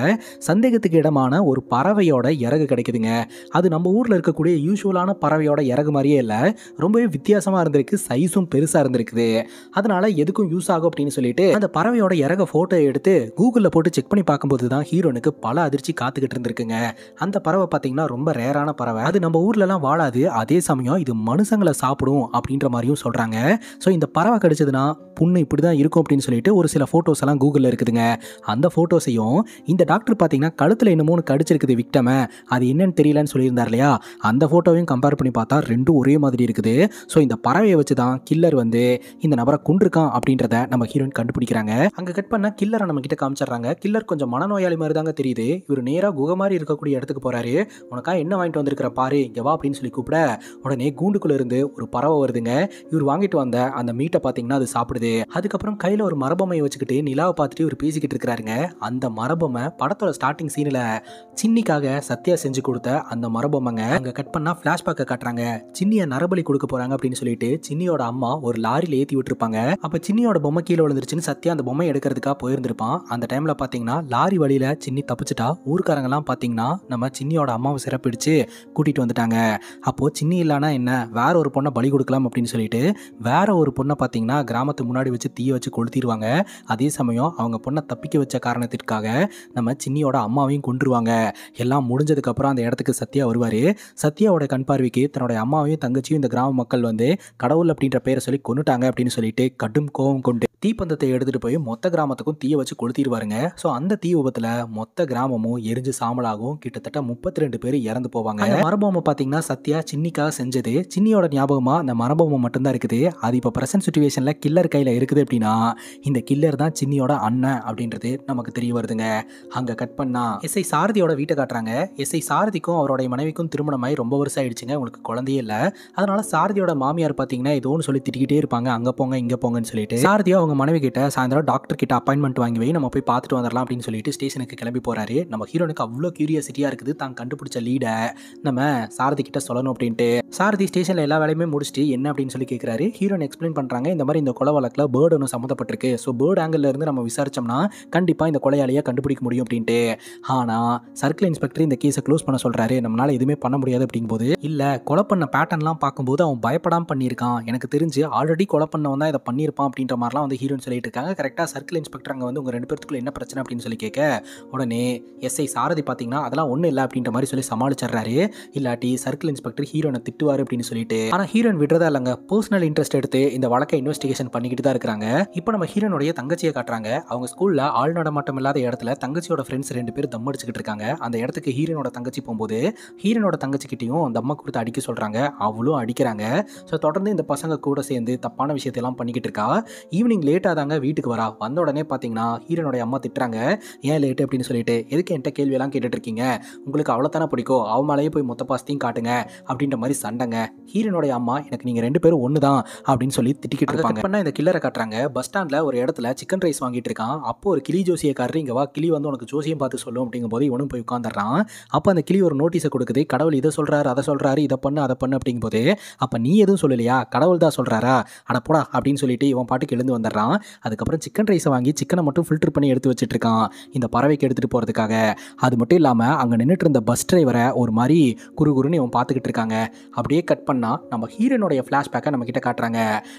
Speaker 1: சந்தேகத்துக்கு இடமான ஒரு பறவையோட இறகு கிடைக்குதுங்க. அது நம்ம ஊரில் இருக்கக்கூடிய யூஸ்வலான பறவையோட இறகு மாதிரியே இல்லை. ரொம்பவே வித்தியாசமாக இருந்திருக்கு சைஸும் பெருசாக இருந்திருக்குது. அதனால் எதுக்கும் யூஸ் ஆகும் அப்படின்னு சொல்லிட்டு அந்த பறவையோட இறக ஃபோட்டோ எடுத்து கூகுளில் போட்டு செக் பண்ணி பார்க்கும்போது தான் ஹீரோனுக்கு பல அதிர்ச்சி காத்துக்கிட்டு இருந்திருக்குங்க. அந்த பறவை பார்த்தீங்கன்னா ரொம்ப ரேரான பறவை. அது நம்ம ஊர்லலாம் வாழாது அதே சமயம் இது மனுஷங்களை சாப்பிடும் அப்படின்ற மாதிரியும் சொல்கிறாங்க ஸோ இந்த பறவை கிடைச்சதுன்னா புண்ணு இப்படி தான் இருக்கும் அப்படின்னு சொல்லிட்டு ஒரு சில ஃபோட்டோஸ் எல்லாம் கூகுளில் இருக்குதுங்க. அந்த ஃபோட்டோஸையும் இந்த டாக்டர் பார்த்தீங்கன்னா கழுத்தில் என்னமோன்னு கடிச்சிருக்குது விக்டமை. அது என்னன்னு தெரியலன்னு சொல்லியிருந்தார் இல்லையா? அந்த ஃபோட்டோவையும் கம்பேர் பண்ணி பார்த்தா ரெண்டும் ஒரே மாதிரி இருக்குது. ஸோ இந்த பறவையை வச்சு தான் கில்லர் வந்து இந்த நபரை கொண்டிருக்கான் அப்படின்றத நம்ம ஹீரோயின் கண்டுபிடிக்கிறாங்க. அங்கே கட் பண்ண கில்லரை நம்ம கிட்ட காமிச்சிடுறாங்க. கில்லர் கொஞ்சம் மனநோயாளி மாதிரி தாங்க தெரியுது. இவர் நேராக குகை மாதிரி இருக்கக்கூடிய இடத்துக்கு போறாரு. உனக்கா என்ன வாங்கிட்டு வந்திருக்கிற பாரு இங்கே வா அப்படின்னு சொல்லி கூப்பிட உடனே கூண்டுக்குள்ள இருந்து ஒரு பறவை வருதுங்க. இவர் வாங்கிட்டு வந்த அந்த மீட்டை பார்த்தீங்கன்னா அது சாப்பிடுது. அதுக்கப்புறம் கையில் ஒரு மரம் மரபொம்மையை வச்சுக்கிட்டு நிலாவை பார்த்துட்டு இவர் பேசிக்கிட்டு இருக்கிறாருங்க. அந்த மரபொம்மை படத்தோட ஸ்டார்டிங் சீனில் சின்னிக்காக சத்யா செஞ்சு கொடுத்த அந்த மரபமைங்க அங்கே கட் பண்ணால் ஃப்ளாஷ்பேக்கை காட்டுறாங்க. சின்னியை நரபலி கொடுக்க போகிறாங்க அப்படின்னு சொல்லிட்டு சின்னியோட அம்மா ஒரு லாரியில் ஏற்றி விட்டுருப்பாங்க. அப்போ சின்னியோட பொம்மை கீழே விழுந்துருச்சுன்னு சத்யா அந்த பொம்மை எடுக்கிறதுக்காக போயிருந்திருப்பான். அந்த டைமில் பார்த்தீங்கன்னா லாரி வழியில் சின்னி தப்பிச்சிட்டா ஊர்க்காரங்கெல்லாம் பார்த்தீங்கன்னா நம்ம சின்னியோட அம்மாவை சிறப்பிடிச்சு கூட்டிகிட்டு வந்துட்டாங்க. அப்போது சின்னி இல்லைனா என்ன? வேற ஒரு பொண்ணை பலி கொடுக்கலாம் அப்படின்னு சொல்லிட்டு வேற ஒரு பொண்ணை பார்த்தீங்கன்னா கிராமத்து முன்னாடி வச்சு தீய வச்சு கொளுத்திடுவாங்க. அதே சமயம் அவங்க பொண்ணை தப்பிக்க வச்ச காரணத்திற்காக நம்ம சின்னியோட அம்மாவையும் கொண்டுருவாங்க எல்லாம் முடிஞ்சதுக்கப்புறம் அந்த இடத்துக்கு சத்யா வருவார். சத்யாவோட கண் பார்வைக்கு தன்னோட அம்மாவையும் தங்கச்சியும் இந்த கிராம மக்கள் வந்து கடவுள் அப்படின்ற பேரை சொல்லி கொண்டுட்டாங்க அப்படின்னு சொல்லிட்டு கடும் கோபம் கொண்டு தீப்பந்தத்தை எடுத்துகிட்டு போய் மொத்த கிராமத்துக்கும் தீயை வச்சு கொளுத்திடுவாருங்க. ஸோ அந்த தீ விபத்தில் மொத்த கிராமமும் எரிஞ்சு சாம்பலாகவும் கிட்டத்தட்ட முப்பத்தி ரெண்டு பேர் இறந்து போவாங்க. அந்த மரபொம்மை பார்த்தீங்கன்னா சத்யா சின்னிக்காக செஞ்சது. சின்னியோட ஞாபகமாக அந்த மரபொம்மை மட்டும்தான் இருக்குது. அது இப்போ ப்ரெசன்ட் சுச்சுவேஷனில் கில்லர் கையில் இருக்குது அப்படின்னா இந்த கில்லர் தான் சின்னியோட அண்ணன் அப்படின்றது நமக்கு தெரிய வருதுங்க. அங்க கட் பண்ணா எஸ்ஐ சாரதியோட வீட்டை காட்டுறாங்க. எஸ்ஐ சாரதிக்கும் அவருடைய மனைவிக்கும் திருமணமாகி ரொம்ப வருஷம் ஆயிடுச்சுங்க. உங்களுக்கு குழந்தையே இல்லை. அதனால சாரதியோட மாமியார் பார்த்தீங்கன்னா ஏதோ ஒன்று சொல்லி திட்டிக்கிட்டே இருப்பாங்க. அங்கே போங்க இங்கே போங்கன்னு சொல்லிட்டு. சாரதியோ அவங்க மனைவி கிட்ட சாயந்தரம் டாக்டர் கிட்ட அப்பாயின்மெண்ட் வாங்கி வை நம்ம போய் பார்த்துட்டு வந்துடலாம் அப்படின்னு சொல்லிட்டு ஸ்டேஷனுக்கு கிளம்பி போறாரு. நம்ம ஹீரோனுக்கு அவ்வளோ கியூரியாசிட்டியாக இருக்குது. தான் கண்டுபிடிச்ச லீடை நம்ம சாரதி கிட்ட சொல்லணும் அப்படின்ட்டு. சாரதி ஸ்டேஷனில் எல்லா வேலையுமே முடிச்சுட்டு என்ன அப்படின்னு சொல்லி கேட்குறாரு ஹீரோன் எக்ஸ்பிளைன் பண்ணுறாங்க இந்த மாதிரி இந்த கொலை வழக்கில் பேர்டு ஒன்று சம்மந்தப்பட்டிருக்கு. ஸோ பேர்டு ஆங்கிள் இருந்து நம்ம விசாரிச்சோம்னா கண்டிப்பாக இந்த கொலையாளியை கண்டுபிடிக்க முடியும் அப்படின்ட்டு. ஆனால் சர்க்கிள் இன்ஸ்பெக்டர் இந்த கேஸை க்ளோஸ் பண்ண சொல்கிறாரு நம்மளால் எதுவுமே பண்ண முடியாது அப்படிங்கும்போது இல்லை கொலை பண்ண பேட்டர்ன்லாம் பார்க்கும்போது அவன் பயப்படாமல் பண்ணியிருக்கான். எனக்கு தெரிஞ்சு ஆல்ரெடி கொலை பண்ணவன் தான் இதை பண்ணியிருப்பான் அப்படின்ற மாதிரிலாம் வந்து ஹீரோன் சொல்லிட்டு இருக்காங்க. கரெக்டாக சர்க்கிள் இன்ஸ்பெக்டர் அங்கே வந்து உங்கள் ரெண்டு பேருக்குள்ள என்ன பிரச்சனை அப்படின்னு சொல்லி கேட்க உடனே எஸ்ஐ சாரதி பார்த்தீங்கன்னா அதெல்லாம் ஒன்றும் இல்லை அப்படின்ற மாதிரி சொல்லி சமாளிச்சிடுறாரு. இல்லாட்டி சர்க்கிள் இன்ஸ்பெக்டர் ஹீரோனை திட்டுவார் அப்படின்னு சொல்லிட்டு. ஆனால் ஹீரோன் விடுறதா இல்லைங்க. பர்சனல் இன்ட்ரெஸ்ட் எடுத்து இந்த வழக்கை இன்வெஸ்டிகேஷன் பண்ணிக்கிட்டு தான் இருக்கிறாங்க. இப்போ நம்ம ஹீரோனுடைய தங்கச்சியை காட்டுறாங்க. அவங்க ஸ்கூலில் ஆள் நடமாட்டம் இல்லாத இடத்துல தங்கச்சியோட ஃப்ரெண்ட்ஸ் ரெண்டு பேர் தம் அடிச்சுக்கிட்டு இருக்காங்க. அந்த இடத்துக்கு ஹீரோனோட தங்கச்சி போகும்போது ஹீரோனோட தங்கச்சிக்கிட்டையும் தம்மா கொடுத்து அடிக்க சொல்கிறாங்க அவளும் அடிக்கிறாங்க. ஸோ தொடர்ந்து இந்த பசங்க கூட சேர்ந்து தப்பான விஷயத்தையெல்லாம் பண்ணிக்கிட்டு இருக்கா. ஈவினிங் லேட்டாக தாங்க வீட்டுக்கு வரா. வந்த உடனே பார்த்தீங்கன்னா ஹீரோனுடைய அம்மா திட்டுறாங்க. ஏன் லேட்டு அப்படின்னு சொல்லிட்டு எதுக்கு என்கிட்ட கேள்வியெல்லாம் கேட்டுட்டு இருக்கீங்க உங்களுக்கு அவ்வளோ தானே பிடிக்கும். அவ மேலேயே போய் மொத்த பாசத்தையும் காட்டுங்க. அப்படின்ற மாதிரி சண்டைங்க. ஹீரோனுடைய அம்மா எனக்கு நீங்கள் ரெண்டு பேரும் ஒன்று தான் அப்படின்னு சொல்லி திட்டிக்கிட்டு இருப்பாங்க. இந்த கில்லரை காட்டுறாங்க. பஸ் ஸ்டாண்டில் ஒரு இடத்துல சிக்கன் ரைஸ் வாங்கிட்டு இருக்கான். அப்போ ஒரு கிளி ஜோசியக்காரர் இங்கே வா கிளி வந்து உனக்கு ஜோசியம் பார்த்து சொல்லும் அப்படிங்கும் போது இவனும் போய் உட்காந்துடுறான் அப்போ அந்த கிளி ஒரு நோட்டீஸை கொடுக்குது கடவுள் இதை சொல்கிறாரு அதை சொல்கிறாரு இதை பண்ணு அதை பண்ணு அப்படிங்கும்போது அப்போ நீ எதுவும் சொல்லலையா? கடவுள் தான் சொல்கிறாரா அட போடா அப்படின்னு சொல்லிட்டு இவன் பாட்டுக்கு எழுந்து வந்துடுறான். அதுக்கப்புறம் சிக்கன் ரைஸை வாங்கி சிக்கனை மட்டும் ஃபில்டர் பண்ணி எடுத்து வச்சுட்டு இருக்கான் இந்த பறவைக்கு எடுத்துகிட்டு போகிறதுக்காக அது மட்டும் இல்லாமல் அங்கே நின்றுட்டு இருந்த பஸ் டிரைவரை ஒரு மாதிரி குறு குருன்னு இவன் பார்த்துக்கிட்டு இருக்காங்க. அப்படியே கட் பண்ணால் நம்ம ஹீரோனுடைய ஃப்ளாஷ்பேக்கை நம்ம கிட்ட காட்டுறாங்க.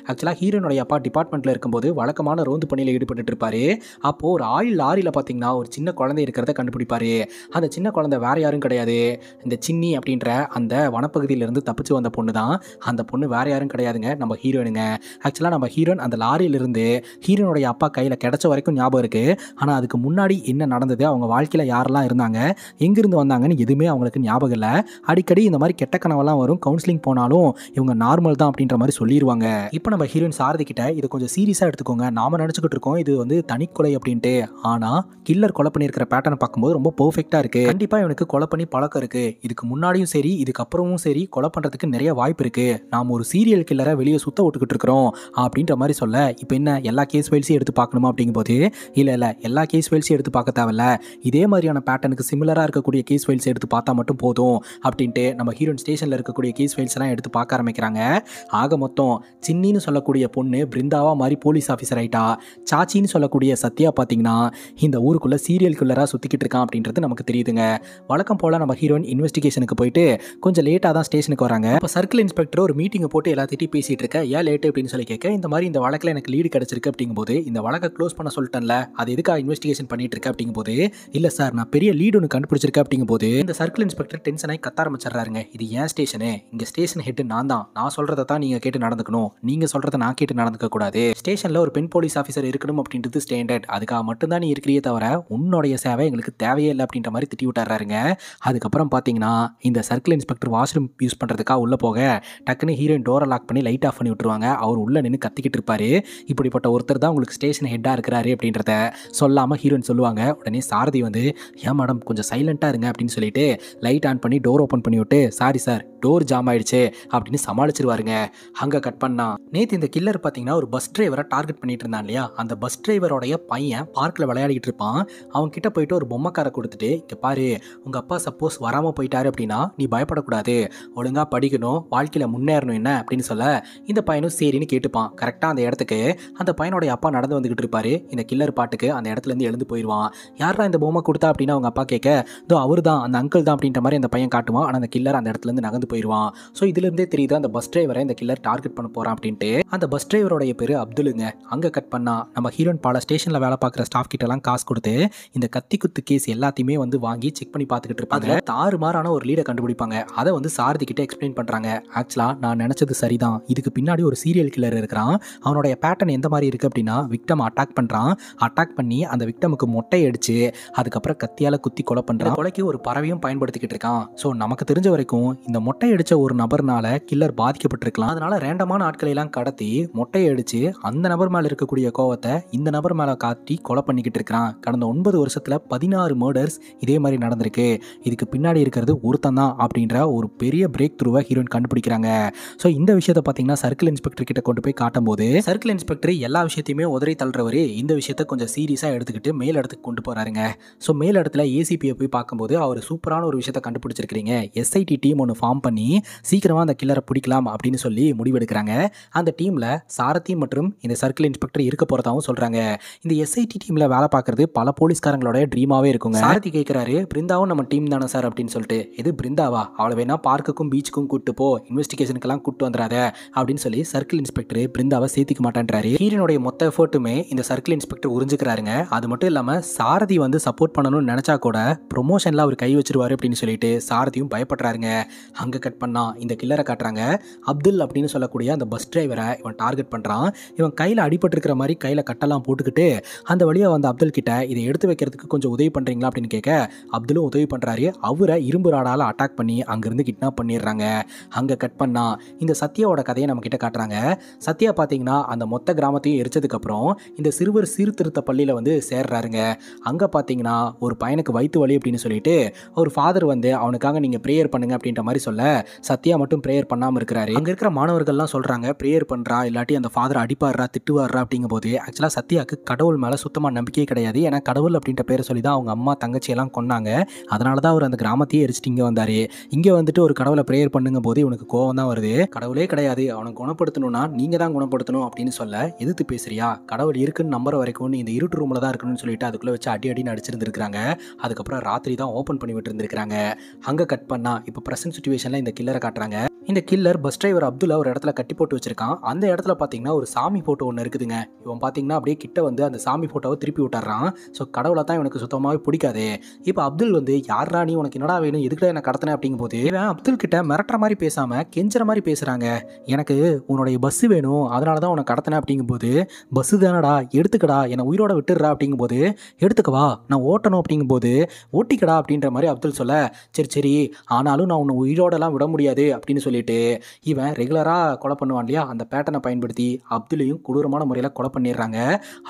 Speaker 1: ஆக்சுவலாக ஹீரோனுடைய அப்பா டிபார்ட்மெண்ட்டில் இருக்கும்போது வழக்கமான ரோந்து பணியில் ஈடுபட்டு இருப்பாரு அப்போது ஒரு ஆயில் லாரியில் பார்த்தீங்கன்னா ஒரு சின்ன குழந்தை இருக்கிறத கண்டுபிடிப்பாரு. அந்த சின்ன குழந்தை வேற யாரும் கிடையாது. இந்த சின்னி அப்படின்ற அந்த வனப்பகுதியிலிருந்து தப்பிச்சு வந்த பொண்ணு தான் அந்த பொண்ணு வேற யாரும் கிடையாதுங்க. நம்ம ஹீரோயினுங்க. ஆக்சுவலாக நம்ம ஹீரோயின் அந்த லாரியிலிருந்து ஹீரோனுடைய அப்பா கையில் கிடைச்ச வரைக்கும் ஞாபகம் இருக்குது ஆனால் அதுக்கு முன்னாடி என்ன நடந்தது? அவங்க வாழ்க்கையில் யாரெல்லாம் இருந்தாங்க? எங்கேருந்து வந்தாங்கன்னு எதுவுமே அவங்களுக்கு ஞாபகம் இல்லை. அடிக்கடி இந்த மாதிரி கெட்ட கனவெல்லாம் வரும். கவுன்சிலிங் போனாலும் இவங்க நார்மல் தான் அப்படின்ற மாதிரி சொல்லிடுவாங்க இப்போ நம்ம ஹீரோயின் சாரதி கிட்ட இது கொஞ்சம் சீரியஸாக எடுத்துக்கோங்க. நாம நினச்சிக்கிட்டு இருக்கோம் இது வந்து தனிக்கொலை அப்படின்ட்டு. ஆனால் கில்லர் கொலை பண்ணியிருக்கிற பேட்டர்னை பார்க்கும்போது ரொம்ப பர்ஃபெக்டாக இருக்குது கண்டிப்பாக இவனுக்கு கொலை பண்ணி பழக்கம் இருக்குது இதுக்கு முன்னாடியும் சரி இதுக்கப்புறமும் சரி கொலை பண்ணுறதுக்கு நிறைய வாய்ப்பு இருக்குது நாம் ஒரு சீரியல் கில்லரை வெளியே சுத்த விட்டுக்கிட்டு இருக்கிறோம். அப்படின்ற மாதிரி சொல்ல இப்போ என்ன எல்லா கேஸ் ஃபைல்ஸையும் எடுத்து பார்க்கணுமா அப்படிங்கும்போது இல்லை இல்லை எல்லா கேஸ் ஃபைல்ஸையும் எடுத்து பார்க்க தேவையில்ல. இதே மாதிரியான பேட்டர்னுக்கு சிமிலராக இருக்கக்கூடிய கேஸ் ஃபைல்ஸ் எடுத்து பார்த்தா மட்டும் போதும் அப்படின்ட்டு நம்ம ஹீரோயின் ஸ்டேஷனில் இருக்கக்கூடிய கேஸ் ஃபைல்ஸ் எல்லாம் எடுத்து பார்க்க ஆரம்பிக்கிறாங்க. ஆக மொத்தம் சின்னின்னு சொல்லக்கூடிய பொண்ணு பிருந்தாவா மாதிரி போலீஸ் ஆஃபீஸர் ஆயிட்டா சாச்சின்னு சொல்லக்கூடிய சத்யா பார்த்தீங்கன்னா இந்த ஊருக்குள்ள சீரியல் கில்லராக சுற்றிக்கிட்டு இருக்கான் அப்படின்றது நமக்கு தெரியுதுங்க. வழக்கம் போல் நம்ம ஹீரோயின் இன்வெஸ்டிகேஷனுக்கு போயிட்டு கொஞ்சம் லேட்டாக தான் ஸ்டேஷனுக்கு வராங்க. இப்போ சர்க்கிள் இன்ஸ்பெக்டர் ஒரு மீட்டிங்கை போட்டு எல்லாத்திட்டையும் பேசிட்டு இருக்க ஏன் லேட்டு அப்படின்னு சொல்லி கேட்க இந்த மாதிரி இந்த வழக்கில் எனக்கு லீடு கிடைச்சிருக்கு. அப்படிங்கும்போது இந்த வழக்கை க்ளோஸ் பண்ண சொல்லிட்டேன்ல அது எதுக்காக இன்வெஸ்டிகேஷன் பண்ணிட்டு இருக்க? அப்படிங்கும்போது இல்லை சார் நான் பெரிய லீடு ஒன்று கண்டுபிடிச்சிருக்கேன். அப்படிங்கும்போது இந்த சர்க்கிள் இன்ஸ்பெக்டர் டென்ஷன் ஆகி கத்த ஆரம்பிச்சிடுறாருங்க. இது ஏன் ஸ்டேஷனு இங்கே ஸ்டேஷன் ஹெட் நான் தான். நான் சொல்கிறத தான் நீங்கள் கேட்டு நடந்துக்கணும். நீங்கள் சொல்கிறத நான் கேட்டு நடந்துக்க கூடாது ஸ்டேஷனில் ஒரு பெண் போலீஸ் ஆஃபீஸர் இருக்கணும் அப்படின்றது ஸ்டாண்டர்ட் அதுக்காக மட்டும்தான் நீ இருக்கிறியே தவிர உன்னுடைய சேவை எங்களுக்கு தேவையே இல்லை அப்படின்ற மாதிரி திட்டி விட்டுறாருங்க. அதுக்கப்புறம் பார்த்தீங்கன்னா இந்த சர்க்கிள் இன்ஸ்பெக்டர் வாஷ்ரூம் யூஸ் பண்ணுறதுக்காக உள்ளே போக டக்குன்னு ஹீரோயின் டோரை லாக் பண்ணி லைட் ஆஃப் பண்ணி விட்டுருவாங்க. அவர் உள்ளே நின்று கத்திக்கிட்டு இருப்பாரு. இப்படிப்பட்ட ஒருத்தர் தான் உங்களுக்கு ஸ்டேஷன் ஹெட்டாக இருக்கிறாரு அப்படின்றத சொல்லாமல் ஹீரோயின் சொல்லுவாங்க. உடனே சாரதி வந்து ஏன் மேடம் கொஞ்சம் சைலண்ட்டாக இருங்க அப்படின்னு சொல்லிட்டு லைட் ஆன் பண்ணி டோர் ஓப்பன் பண்ணி விட்டு சாரி சார் டோர் ஜாம் ஆயிடுச்சு அப்படின்னு சமாளிச்சிருவாருங்க. அங்கே கட் பண்ணா நேற்று இந்த கில்லர் பார்த்தீங்கன்னா ஒரு பஸ் டிரைவரை டார்கெட் பண்ணிட்டு இருந்தான் இல்லையா? அந்த பஸ் டிரைவரோடைய பையன் பார்க்கில் விளையாடிக்கிட்டு இருப்பான். அவன் கிட்ட போயிட்டு ஒரு பொம்மைக்காரை கொடுத்துட்டு இங்கே பாரு உங்கள் அப்பா சப்போஸ் வராமல் போயிட்டாரு அப்படின்னா நீ பயப்படக்கூடாது. ஒழுங்காக படிக்கணும் வாழ்க்கையில் முன்னேறணும் என்ன? அப்படின்னு சொல்ல இந்த பையனும் சரின்னு கேட்டுப்பான். கரெக்டாக அந்த இடத்துக்கு அந்த பையனுடைய அப்பா நடந்து வந்துகிட்டு இருப்பாரு. இந்த கில்லர் பாட்டுக்கு அந்த இடத்துல இருந்து எழுந்து போயிடுவான் யாரா இந்த பொம்மை கொடுத்தா? அப்படின்னா அவங்க அப்பா கேட்க இதோ அவர் தான் அந்த அங்கிள் தான் அப்படின்ற மாதிரி அந்த பையன் காட்டுவான். ஆனால் அந்த கில்லர் அந்த இடத்துல இருந்து நகர்ந்து போயிடுவான் ஸோ இதுலேருந்தே தெரியுது அந்த பஸ் டிரைவரை இந்த கில்லர் டார்கெட் பண்ண போகிறான் அப்படின்ட்டு. அந்த பஸ் டிரைவருடைய பேர் அப்துலுங்க. அங்கே கட் பண்ண நம்ம ஹீரோயின் பல ஸ்டேஷனில் வேலை பார்க்குற ஸ்டாஃப் கிட்டலாம் காசு கொடுத்து இந்த கத்தி குத்து கேஸ் எல்லாத்தையுமே வந்து வாங்கி செக் பண்ணி பார்த்துக்கிட்டு இருப்பாங்க. அதில் தாறுமாறான ஒரு லீடை கண்டுபிடிப்பாங்க. அதை வந்து சாரதி கிட்ட எக்ஸ்பிளைன் பண்ணுறாங்க ஆக்சுவலாக நான் நினச்சது சரிதான். இதுக்கு பின்னாடி ஒரு சீரியல் கில்லர் இருக்கிறான். அவனுடைய பேட்டர்ன் எந்த மாதிரி இருக்குது அப்படின்னா விக்டம் அட்டாக் பண்ணுறான் அட்டாக் பண்ணி அந்த விக்டமுக்கு மொட்டை அடிச்சு அதுக்கப்புறம் கத்தியால் குத்தி கொலை பண்ணுறான் கொலைக்கு ஒரு பறவையும் பயன்படுத்திக்கிட்டு இருக்கான். ஸோ நமக்கு தெரிஞ்ச வரைக்கும் இந்த மொட்டை அடிச்ச ஒரு நபர்னால கில்லர் பாதிக்கப்பட்டிருக்கலாம். அதனால ரேண்டமான ஆட்களை எல்லாம் கடத்தி மொட்டை அடிச்சு அந்த நபர் மேல இருக்கக்கூடிய கோவத்தை இந்த நபர் மேல காட்டி கொலை பண்ணிக்கிட்டு இருக்கிறான். கடந்த ஒன்பது வருஷத்துல பதினாறு மர்டர்ஸ் இதே மாதிரி நடந்திருக்கு. இதுக்கு பின்னாடி இருக்கிறது ஒருத்தன் தான் அப்படின்ற ஒரு பெரிய பிரேக் த்ரூவை ஹீரோயின் கண்டுபிடிக்கிறாங்க. ஸோ இந்த விஷயத்தை பார்த்தீங்கன்னா சர்க்கிள் இன்ஸ்பெக்டர் கிட்ட கொண்டு போய் காட்டும்போது சர்க்கிள் இன்ஸ்பெக்டர் எல்லா விஷயத்தையுமே உதறி தள்ளுறவர் இந்த விஷயத்தை கொஞ்சம் சீரியஸாக எடுத்துக்கிட்டு மேல் இடத்துக்கு கொண்டு போறாருங்க. ஸோ மேல் இடத்துல ஏசிபியை போய் பார்க்கும்போது அவர் சூப்பரான ஒரு விஷயத்தை கண்டுபிடிச்சிருக்கிறீங்க. எஸ்ஐடி டீம் ஒன்று ஃபார்ம் பண்ணி சீக்கிரமாக அந்த கில்லரை பிடிக்கலாம் அப்படின்னு சொல்லி முடிவெடுக்கிறாங்க. அந்த டீமில் சாரதி மற்றும் இந்த சர்க்கிள் இன்ஸ்பெக்டர் இருக்க போகிறதாவும் சொல்கிறாங்க இந்த எஸ்ஐடி டீமில் வேலை பார்க்குறது பல போலீஸ்காரங்களோட ட்ரீமாவே இருக்குங்க. சாரதி கேட்குறாரு பிருந்தாவும் நம்ம டீம் தானே சார் அப்படின்னு சொல்லிட்டு. இது பிருந்தாவா? அவளை வேணா பார்க்குக்கும் பீச்சுக்கும் கூட்டு போ இன்வெஸ்டிகேஷனுக்கெல்லாம் கூட்டு வந்துடாத அப்படின்னு சொல்லி சர்க்கிள் இன்ஸ்பெக்டர் பிருந்தாவை சேர்த்திக்க மாட்டேன்றாரு. ஹீரனுடைய மொத்த எஃபர்ட்டுமே இந்த சர்க்கிள் இன்ஸ்பெக்டர் உறிஞ்சுக்கிறாருங்க. அது மட்டும் இல்லாமல் சாரதி வந்து சப்போர்ட் பண்ணணும்னு நினச்சா கூட ப்ரொமோஷனில் அவர் கை வச்சிருவாரு அப்படின்னு சொல்லிட்டு சாரதியும் பயப்படுறாருங்க. அங்கே கட் பண்ணா இந்த கில்லரை காட்டுறாங்க. அப்துல் அப்படின்னு சொல்லக்கூடிய அந்த பஸ் டிரைவரை இவன் டார்கெட் பண்ணுறான் இவன் கையில் அடிபட்டிருக்கிற மாதிரி கையில் கட்டெல்லாம் போட்டுக்கிட்டு அந்த வழியாக வந்து அப்துல் கிட்ட இதை எடுத்து வைக்கிறதுக்கு கொஞ்சம் உதவி பண்ணுறீங்களா அப்படின்னு கேட்க அப்துலும் உதவி பண்ணுறாரு அவரை இரும்பு ராடால் அட்டாக் பண்ணி அங்கேருந்து கிட்னாப் பண்ணிடுறாங்க. அங்கே கட் பண்ணா இந்த சத்யாவோட கதையை நம்ம கிட்ட காட்டுறாங்க. சத்யா பார்த்தீங்கன்னா அந்த மொத்த கிராமத்தையும் எரிச்சதுக்கப்புறம் இந்த சிறுவர் சீர்திருத்த பள்ளியில் வந்து சேர்றாருங்க. அங்கே பார்த்தீங்கன்னா ஒரு பையனுக்கு வயிற்று வலி அப்படின்னு சொல்லிட்டு ஒரு ஃபாதர் வந்து அவனுக்காக நீங்கள் ப்ரேயர் பண்ணுங்க அப்படின்ற மாதிரி சொல்ல சத்யா மட்டும் ப்ரேயர் பண்ணாமல் இருக்கிறாரு. அங்கே இருக்கிற மாணவர்கள்லாம் சொல்கிறாங்க ப்ரேயர் பண்ணுறா இல்லாட்டி அந்த ஃபாதர் அடிப்பாடுறா திட்டுவாடுறா அப்படிங்கும் போது ஆக்சுவலாக சத்யாவுக்கு கடவுள் மேலே சுத்தமாக நம்பிக்கையே கிடையாது. ஏன்னா கடவுள் அப்படின்ற பேரை சொல்லி தான் அவங்க அம்மா தங்கச்சியெல்லாம் கொன்னாங்க. அதனால தான் அவர் அந்த கிராமத்தையே எரிச்சிட்டு இங்கே வந்தார். இங்கே வந்துட்டு ஒரு கடவுளை ப்ரேயர் பண்ணுங்க போது இவனுக்கு கோவம் தான் வருது. கடவுளே கிடையாது. அவனை குணப்படுத்தணும்னா நீங்கள் தான் குணப்படுத்தணும் அப்படின்னு சொல்ல எதிர்த்து பேசுறியா? கடவுள் இருக்குன்னு நம்புற வரைக்கும் இந்த இருட்டு ரூமில் தான் இருக்கணும்னு சொல்லிட்டு அதுக்குள்ளே வச்சு அடி அடி நடிச்சிருந்துருக்காங்க அதுக்கப்புறம் ராத்திரி தான் ஓப்பன் பண்ணி விட்டுருந்துருக்காங்க அங்கே கட் பண்ணால் இப்போ ப்ரெசன்ட் சுச்சுவேஷனில் இந்த கில்லரை காட்டுறாங்க. இந்த கில்லர் பஸ் டிரைவர் அப்துல்லா ஒரு இடத்துல கட்டி போட்டு வச்சிருக்கான். அந்த இடத்துல பார்த்தீங்கன்னா ஒரு சாமி ஃபோட்டோ ஒன்று இருக்குதுங்க. இவன் பார்த்தீங்கன்னா அப்படியே கிட்ட வந்து அந்த சாமி ஃபோட்டோவை திருப்பி விட்டுறான். ஸோ கடவுளை தான் இவனுக்கு சுத்தமாகவே பிடிக்காது. இப்போ அப்துல் வந்து யாரா நீ? உனக்கு என்னடா வேணும்? எதுக்குடா என்ன கடத்தின? அப்படிங்கும்போது இவன் அப்துல் கிட்ட மிரட்டுற மாதிரி பேசாமல் கெஞ்சுற மாதிரி பேசுகிறாங்க எனக்கு உன்னுடைய பஸ்ஸு வேணும். அதனால தான் உனக்கு கடத்தினேன். அப்படிங்கும்போது பஸ்ஸு தானடா? எடுத்துக்கடா. என்னை உயிரோட விட்டுடுறா. அப்படிங்கும்போது எடுத்துக்கவா நான் ஓட்டணும். அப்படிங்கும்போது ஓட்டிக்கடா. அப்படின்ற மாதிரி அப்துல் சொல்ல சரி சரி. ஆனாலும் நான் உன்னை உயிரோடலாம் விட முடியாது. அப்படின்னு சொல்லி சொல்லிட்டு இவன் ரெகுலராக கொலை பண்ணுவான் இல்லையா? அந்த பேட்டனை பயன்படுத்தி அப்துலையும் கொடூரமான முறையில் கொலை பண்ணிடுறாங்க.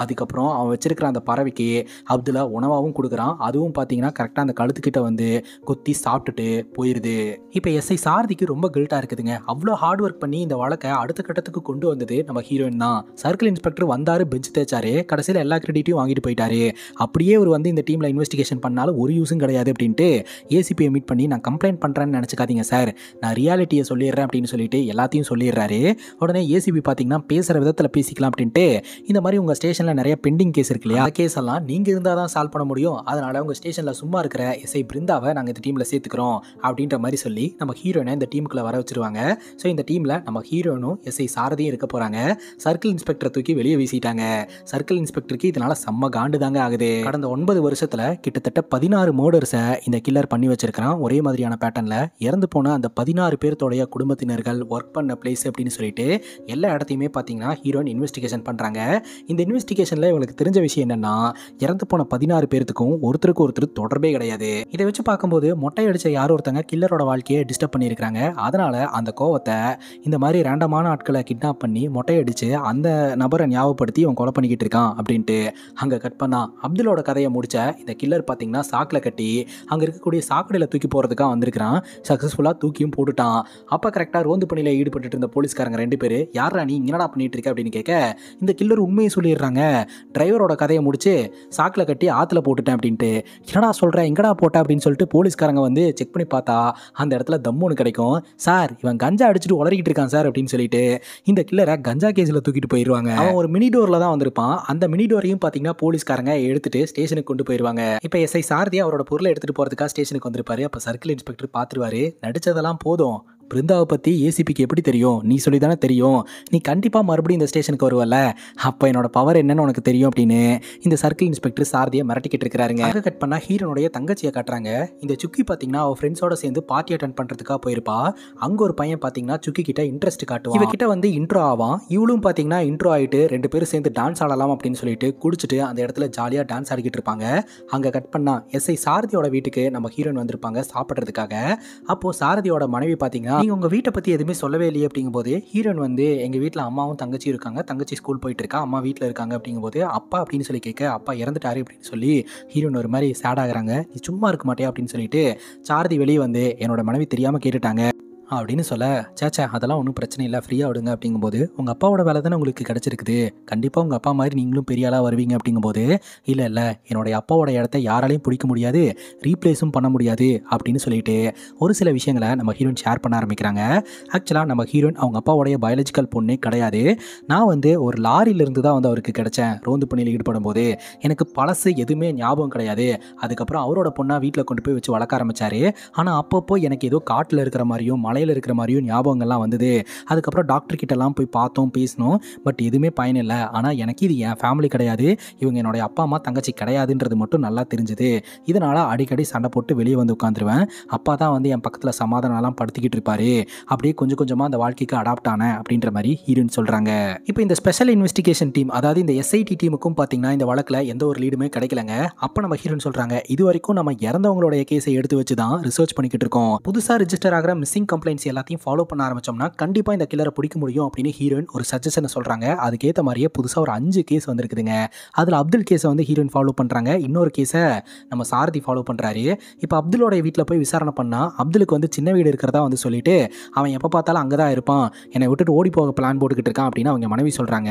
Speaker 1: அதுக்கப்புறம் அவன் வச்சிருக்கிற அந்த பறவைக்கு அப்துல்லா உணவாகவும் கொடுக்குறான். அதுவும் பார்த்தீங்கன்னா கரெக்டாக அந்த கழுத்துக்கிட்ட வந்து கொத்தி சாப்பிட்டுட்டு போயிடுது இப்போ எஸ்ஐ சாரதிக்கு ரொம்ப கில்ட்டாக இருக்குதுங்க. அவ்வளோ ஹார்ட் ஒர்க் பண்ணி இந்த வழக்கை அடுத்த கட்டத்துக்கு கொண்டு வந்தது நம்ம ஹீரோயின் தான். சர்க்கிள் இன்ஸ்பெக்டர் வந்தாரு பெஞ்ச் தேய்ச்சாரு. கடைசியில் எல்லா கிரெடிட்டையும் வாங்கிட்டு போயிட்டாரு. அப்படியே அவர் வந்து இந்த டீமில் இன்வெஸ்டிகேஷன் பண்ணாலும் ஒரு யூஸும் கிடையாது அப்படின்ட்டு ஏசிபியை மீட் பண்ணி நான் கம்ப்ளைண்ட் பண்ணுறேன்னு நினச்சிக்காதீங்க சார் நான் ரியாலிட்டியை சொல்லிடுறேன் அப்படின்னு சொல்லிட்டு எல்லாத்தையும் சொல்லிடுறாரு. உடனே ஏசிபி பார்த்தீங்கன்னா பேசுகிற விதத்தில் பேசிக்கலாம் அப்படின்ட்டு இந்த மாதிரி உங்கள் ஸ்டேஷனில் நிறைய பெண்டிங் கேஸ் இருக்கு இல்லையா? கேஸ் எல்லாம் நீங்கள் இருந்தால் தான் சால்வ் பண்ண முடியும். அதனால் உங்கள் ஸ்டேஷனில் சும்மா இருக்கிற எஸ்ஐ பிருந்தாவை நாங்கள் இந்த டீமில் சேர்த்துக்கிறோம் அப்படின்ற மாதிரி சொல்லி நம்ம ஹீரோயினை இந்த டீமுக்குள்ளே வர வச்சுருவாங்க. ஸோ இந்த டீமில் நம்ம ஹீரோனும் எஸ்ஐ சாரதியும் இருக்க போகிறாங்க சர்க்கிள் இன்ஸ்பெக்டரை தூக்கி வெளியே வீசிட்டாங்க. சர்க்கிள் இன்ஸ்பெக்டருக்கு இதனால செம்ம காண்டு தாங்க ஆகுது. கடந்த ஒன்பது வருஷத்தில் கிட்டத்தட்ட பதினாறு மோடர்ஸை இந்த கில்லர் பண்ணி வச்சிருக்கிறான். ஒரே மாதிரியான பேட்டர்னில் இறந்து போன அந்த பதினாறு பேர்த்தோடைய குடும்பத்தினர்கள் ஒர்க் பண்ண பிளேஸ் அப்படின்னு சொல்லிட்டு எல்லா இடத்தையுமே பார்த்தீங்கன்னா ஹீரோயின் இன்வெஸ்டிகேஷன் பண்ணுறாங்க இந்த இன்வெஸ்டிகேஷனில் இவங்களுக்கு தெரிஞ்ச விஷயம் என்னன்னா இறந்து போன பதினாறு பேர்த்துக்கும் ஒருத்தருக்கு ஒருத்தர் தொடர்பே கிடையாது. இதை வச்சு பார்க்கும்போது மொட்டை அடிச்ச யாரோ ஒருத்தங்க கில்லரோட வாழ்க்கையை டிஸ்டர்ப் பண்ணியிருக்காங்க அதனால அந்த கோவத்தை இந்த மாதிரி ரேண்டமான ஆட்களை கிட்னாப் பண்ணி மொட்டை அடிச்சு அந்த நபரை ஞாபகப்படுத்தி அவன் கொலை பண்ணிக்கிட்டு இருக்கான் அப்படின்ட்டு அங்கே கட் பண்ணா அப்துலோட கதையை முடிச்ச இந்த கில்லர் பார்த்தீங்கன்னா சாக்கில் கட்டி அங்கே இருக்கக்கூடிய சாக்கடையில் தூக்கி போகிறதுக்காக வந்திருக்கிறான். சக்ஸஸ்ஃபுல்லாக தூக்கியும் போட்டுட்டான். அப்போ கரெக்டாக ரோந்து பணியில் ஈடுபட்டு இருந்த போலீஸ்காரங்க ரெண்டு பேர் யாரா நீ என்னடா பண்ணிட்டு இருக்க? அப்படின்னு கேட்க இந்த கில்லர் உண்மையை சொல்லிடுறாங்க. டிரைவரோட கதையை முடிச்சு சாக்கில் கட்டி ஆற்றுல போட்டுட்டேன் அப்படின்ட்டு என்னடா சொல்கிறேன் எங்கடா போட்ட? அப்படின்னு சொல்லிட்டு போலீஸ்காரங்க வந்து செக் பண்ணி பார்த்தா அந்த இடத்துல தம்முன்னு கிடைக்கும். சார் இவன் கஞ்சா அடிச்சுட்டு உளறிக்கிட்டு இருக்கான் சார் அப்படின்னு சொல்லிட்டு இந்த கில்லரை கஞ்சா கேஸில் தூக்கிட்டு போயிடுவாங்க. அவன் ஒரு மினி டோரில் தான் வந்திருப்பான். அந்த மினி டோரையும் பார்த்தீங்கன்னா போலீஸ்காரங்க எடுத்துட்டு ஸ்டேஷனுக்கு கொண்டு போயிடுவாங்க. இப்போ எஸ்ஐ சாரதி அவரோட பொருளை எடுத்துகிட்டு போகிறதுக்காக ஸ்டேஷனுக்கு வந்திருப்பாரு. அப்போ சர்க்கிள் இன்ஸ்பெக்டர் பார்த்துருவாரு நடிச்சதெல்லாம் போதும். பிருந்தாவை பற்றி ஏசிபிக்கு எப்படி தெரியும்? நீ சொல்லி தானே தெரியும். நீ கண்டிப்பாக மறுபடியும் இந்த ஸ்டேஷனுக்கு வருவல்ல. அப்போ என்னோட பவர் என்னன்னு உனக்கு தெரியும் அப்படின்னு இந்த சர்க்கிள் இன்ஸ்பெக்டர் சாரதியை மிரட்டிக்கிட்டு இருக்கிறாருங்க. அங்கே கட் பண்ணால் ஹீரோனுடைய தங்கச்சியை காட்டுறாங்க. இந்த சுக்கி பார்த்தீங்கன்னா அவள் ஃப்ரெண்ட்ஸோட சேர்ந்து பார்ட்டி அட்டன் பண்ணுறதுக்காக போயிருப்பா. அங்கே ஒரு பையன் பார்த்தீங்கன்னா சுக்கி கிட்ட இன்ட்ரெஸ்ட் காட்டுவான். இவகிட்ட வந்து இன்ட்ரோ ஆவான். இவளும் பார்த்தீங்கன்னா இன்ட்ரோ ஆகிட்டு ரெண்டு பேரும் சேர்ந்து டான்ஸ் ஆடலாம் அப்படின்னு சொல்லிட்டு குடிச்சிட்டு அந்த இடத்துல ஜாலியாக டான்ஸ் ஆடிக்கிட்டு இருப்பாங்க. அங்கே கட் பண்ணால் எஸ்ஐ சாரதியோட வீட்டுக்கு நம்ம ஹீரோயின் வந்திருப்பாங்க சாப்பிட்றதுக்காக. அப்போது சாரதியோட மனைவி பார்த்தீங்கன்னா நீங்கள் உங்கள் வீட்டை பற்றி எதுவுமே சொல்லவே இல்லையே அப்படிங்கும்போது ஹீரோயின் வந்து எங்கள் வீட்டில் அம்மாவும் தங்கச்சியும் இருக்காங்க. தங்கச்சி ஸ்கூல் போயிட்டு இருக்கா. அம்மா வீட்டில் இருக்காங்க அப்படிங்கும்போது அப்பா அப்படின்னு சொல்லி கேட்க அப்பா இறந்துட்டாரு அப்படின்னு சொல்லி ஹீரோயின் ஒரு மாதிரி சேட் ஆகுறாங்க. நீ சும்மா இருக்க மாட்டேன் அப்படின்னு சொல்லிட்டு சாரதி வெளியே வந்து என்னோட மனைவி தெரியாமல் கேட்டுட்டாங்க. அப்படின்னு சொல்ல சேச்சா அதெல்லாம் ஒன்றும் பிரச்சனை இல்லை ஃப்ரீயாக விடுங்க அப்படிங்கும்போது உங்கள் அப்பாவோட வேலை தானே உங்களுக்கு கிடச்சிருக்குது. கண்டிப்பாக உங்கள் அப்பா மாதிரி நீங்களும் பெரிய ஆளாக வருவீங்க அப்படிங்கும்போது இல்லை இல்லை என்னுடைய அப்பாவோட இடத்த யாராலையும் பிடிக்க முடியாது ரீப்ளேஸும் பண்ண முடியாது அப்படின்னு சொல்லிட்டு ஒரு சில விஷயங்களை நம்ம ஹீரோயின் ஷேர் பண்ண ஆரம்பிக்கிறாங்க. ஆக்சுவலாக நம்ம ஹீரோயின் அவங்க அப்பாவோடைய பயாலஜிக்கல் பொண்ணே கிடையாது. நான் வந்து ஒரு லாரியிலிருந்து தான் வந்து அவருக்கு கிடைச்சேன் ரோந்து பணியில் ஈடுபடும் போது எனக்கு பழசு எதுவுமே ஞாபகம் கிடையாது. அதுக்கப்புறம் அவரோட பொண்ணாக வீட்டில் கொண்டு போய் வச்சு வளர்க்க ஆரம்பித்தார் ஆனால் அப்பப்போ எனக்கு ஏதோ காட்டில் இருக்கிற மாதிரியும் மலையில் இருக்கிற மாதிரியும் ஞாபகங்கள்லாம் வந்தது. அதுக்கப்புறம் டாக்டர் கிட்டலாம் போய் பார்த்தோம் பேசினோம். பட் எதுவுமே பயன் இல்லை ஆனால் எனக்கு இது என் ஃபேமிலி கிடையாது. இவங்க என்னுடைய அப்பா அம்மா தங்கச்சி கிடையாதுன்றது மட்டும் நல்லா தெரிஞ்சுது. இதனால் அடிக்கடி சண்டை போட்டு வெளியே வந்து உட்காந்துருவேன். அப்பா தான் வந்து என் பக்கத்தில் சமாதானம்லாம் படுத்திக்கிட்டு இருப்பாரு. அப்படியே கொஞ்சம் கொஞ்சமாக அந்த வாழ்க்கைக்கு அடாப்ட் ஆனேன் அப்படின்ற மாதிரி ஹீரோன்னு சொல்கிறாங்க இப்போ இந்த ஸ்பெஷல் இன்வெஸ்டிகேஷன் டீம் அதாவது இந்த எஸ்ஐடி டீமுக்கும் பார்த்தீங்கன்னா இந்த வழக்கில் எந்த ஒரு லீடுமே கிடைக்கலங்க. அப்போ நம்ம ஹீரோன்னு சொல்கிறாங்க இது வரைக்கும் நம்ம இறந்தவங்களுடைய கேஸை எடுத்து வச்சு தான் ரிசர்ச் பண்ணிக்கிட்டு இருக்கோம். புதுசாக ரிஜிஸ்டர் ஆகிற மிஸ்ஸிங் கம்ப்ளைண்ட்ஸ் எல்லாத்தையும் ஃபாலோ பண்ண ஆரம்பிச்சோம்னா கண்டிப்பாக இந்த கில்லரை பிடிக்க முடியும் அப்படின்னு ஹீரோயின் ஒரு சஜஷனை சொல்கிறாங்க அதுக்கேற்ற மாதிரியே புதுசாக ஒரு அஞ்சு கேஸ் வந்துருக்குதுங்க. அதில் அப்துல் கேஸை வந்து ஹீரோயின் ஃபாலோ பண்ணுறாங்க இன்னொரு கேஸை நம்ம சாரதி ஃபாலோ பண்ணுறாரு இப்போ அப்துலோட வீட்டில் போய் விசாரணை பண்ணால் அப்துலுக்கு வந்து சின்ன வீடு இருக்கிறதா வந்து சொல்லிட்டு அவன் எப்போ பார்த்தாலும் அங்கே தான் இருப்பான். என்னை விட்டுட்டு ஓடி போக பிளான் போட்டுக்கிட்டு இருக்கான் அப்படின்னு அவங்க மனைவி சொல்கிறாங்க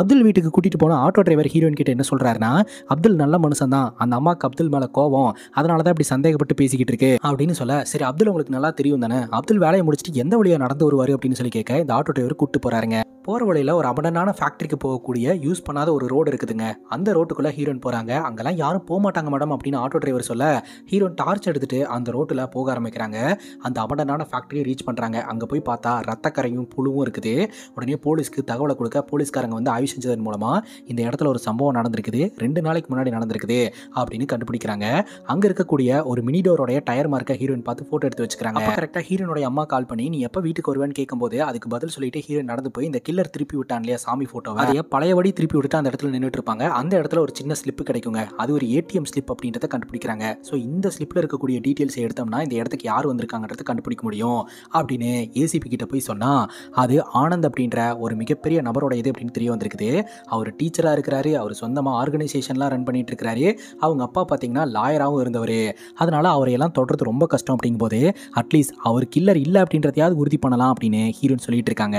Speaker 1: அப்துல் வீட்டுக்கு கூட்டிகிட்டு போன ஆட்டோ டிரைவர் ஹீரோயின் கிட்ட என்ன சொல்கிறாருன்னா அப்துல் நல்ல மனுஷன் தான் அந்த அம்மாவுக்கு அப்துல் மேலே கோவம் அதனால தான் இப்படி சந்தேகப்பட்டு பேசிக்கிட்டு இருக்கு. அப்படின்னு சொல்ல சரி அப்துல் உங்களுக்கு நல்லா தெரியும் தானே? அப்துல் வேலையை முடிச்சுட்டு எந்த வழியாக நடந்து வருவார் அப்படின்னு சொல்லி கேட்க இந்த ஆட்டோ டிரைவர் கூட்டு போகிறாருங்க போகிற வழியில் ஒரு அபடனான ஃபேக்ட்ரிக்கு போகக்கூடிய யூஸ் பண்ணாத ஒரு ரோடு இருக்குதுங்க. அந்த ரோட்டுக்குள்ளே ஹீரோயின் போகிறாங்க அங்கெல்லாம் யாரும் போக மாட்டாங்க மேடம் அப்படின்னு ஆட்டோ டிரைவர் சொல்ல ஹீரோன் டார்ச் எடுத்துட்டு அந்த ரோட்டில் போக ஆரம்பிக்கிறாங்க. அந்த அபடனான ஃபேக்ட்ரியை ரீச் பண்ணுறாங்க அங்கே போய் பார்த்தா ரத்தக்கரையும் புழுவும் இருக்குது. உடனே போலீஸ்க்கு தகவலை கொடுக்க போலீஸ்காரங்க வந்து ஆய்வு செஞ்சதன் மூலமாக இந்த இடத்துல ஒரு சம்பவம் நடந்திருக்குது. ரெண்டு நாளைக்கு முன்னாடி நடந்திருக்குது அப்படின்னு கண்டுபிடிக்கிறாங்க. அங்கே இருக்கக்கூடிய ஒரு மினிடோரோடைய டயர் மார்க்கை ஹீரோயின் பார்த்து ஃபோட்டோ எடுத்து வச்சுக்கிறாங்க. கரெக்டாக ஹீரோனுடைய அம்மா கால் பண்ணி நீ எப்போ வீட்டுக்கு வருவேன்னு கேட்கும்போது அதுக்கு பதில் சொல்லிட்டு ஹீரோயின் நடந்து போய் இந்த கில்லர் திருப்பி விட்டான் இல்லையா? சாமி ஃபோட்டோ அதையே பழையபடி திருப்பி விட்டுட்டு அந்த இடத்துல நின்றுட்டு இருப்பாங்க அந்த இடத்துல ஒரு சின்ன ஸ்லிப் கிடைக்குங்க. அது ஒரு ஏடிஎம் ஸ்லிப் அப்படின்றத கண்டுபிடிக்கிறாங்க. ஸோ இந்த ஸ்லிப்பில் இருக்கக்கூடிய டீட்டெயில்ஸ் எடுத்தோம்னா இந்த இடத்துக்கு யார் வந்திருக்காங்கன்றத கண்டுபிடிக்க முடியும் அப்படின்னு ஏசிபி கிட்ட போய் சொன்னால் அது ஆனந்த் அப்படின்ற ஒரு மிகப்பெரிய நபரோட இது அப்படின்னு தெரிய வந்திருக்குது. அவர் டீச்சராக இருக்கிறாரு. அவர் சொந்தமாக ஆர்கனைசேஷன்லாம் ரன் பண்ணிட்டு இருக்கிறாரு. அவங்க அப்பா பார்த்தீங்கன்னா லாயராகவும் இருந்தவர். அதனால அவரையெல்லாம் தொடர்றது ரொம்ப கஷ்டம் அப்படிங்கும்போது அட்லீஸ்ட் அவர் கில்லர் இல்லை அப்படின்றதையாவது உறுதி பண்ணலாம் அப்படின்னு ஹீரோன்னு சொல்லிட்டு இருக்காங்க.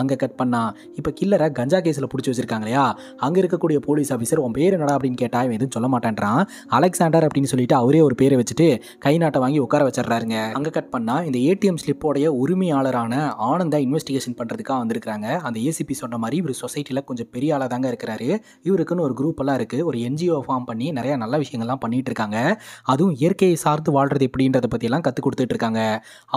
Speaker 1: அங்கே கட் பண்ணா பண்ணா இப்போ கில்லரை கஞ்சா கேஸில் பிடிச்சி வச்சிருக்காங்க இல்லையா அங்கே இருக்கக்கூடிய போலீஸ் ஆஃபீஸர் உன் பேர் என்னடா? அப்படின்னு கேட்டா இவன் எதுவும் சொல்ல மாட்டேன்றான். அலெக்சாண்டர் அப்படின்னு சொல்லிட்டு அவரே ஒரு பேரை வச்சுட்டு கை நாட்டை வாங்கி உட்கார வச்சிடுறாருங்க. அங்கே கட் பண்ணா இந்த ஏடிஎம் ஸ்லிப்போடைய உரிமையாளரான ஆனந்தா இன்வெஸ்டிகேஷன் பண்ணுறதுக்காக வந்திருக்காங்க அந்த ஏசிபி சொன்ன மாதிரி இவர் சொசைட்டியில் கொஞ்சம் பெரிய ஆளாக தாங்க இருக்கிறாரு. இவருக்குன்னு ஒரு குரூப் எல்லாம் இருக்குது ஒரு என்ஜிஓ ஃபார்ம் பண்ணி நிறைய நல்ல விஷயங்கள்லாம் பண்ணிட்டு இருக்காங்க. அதுவும் இயற்கையை சார்ந்து வாழ்றது எப்படின்றத பற்றியெல்லாம் கற்றுக் கொடுத்துட்டு இருக்காங்க.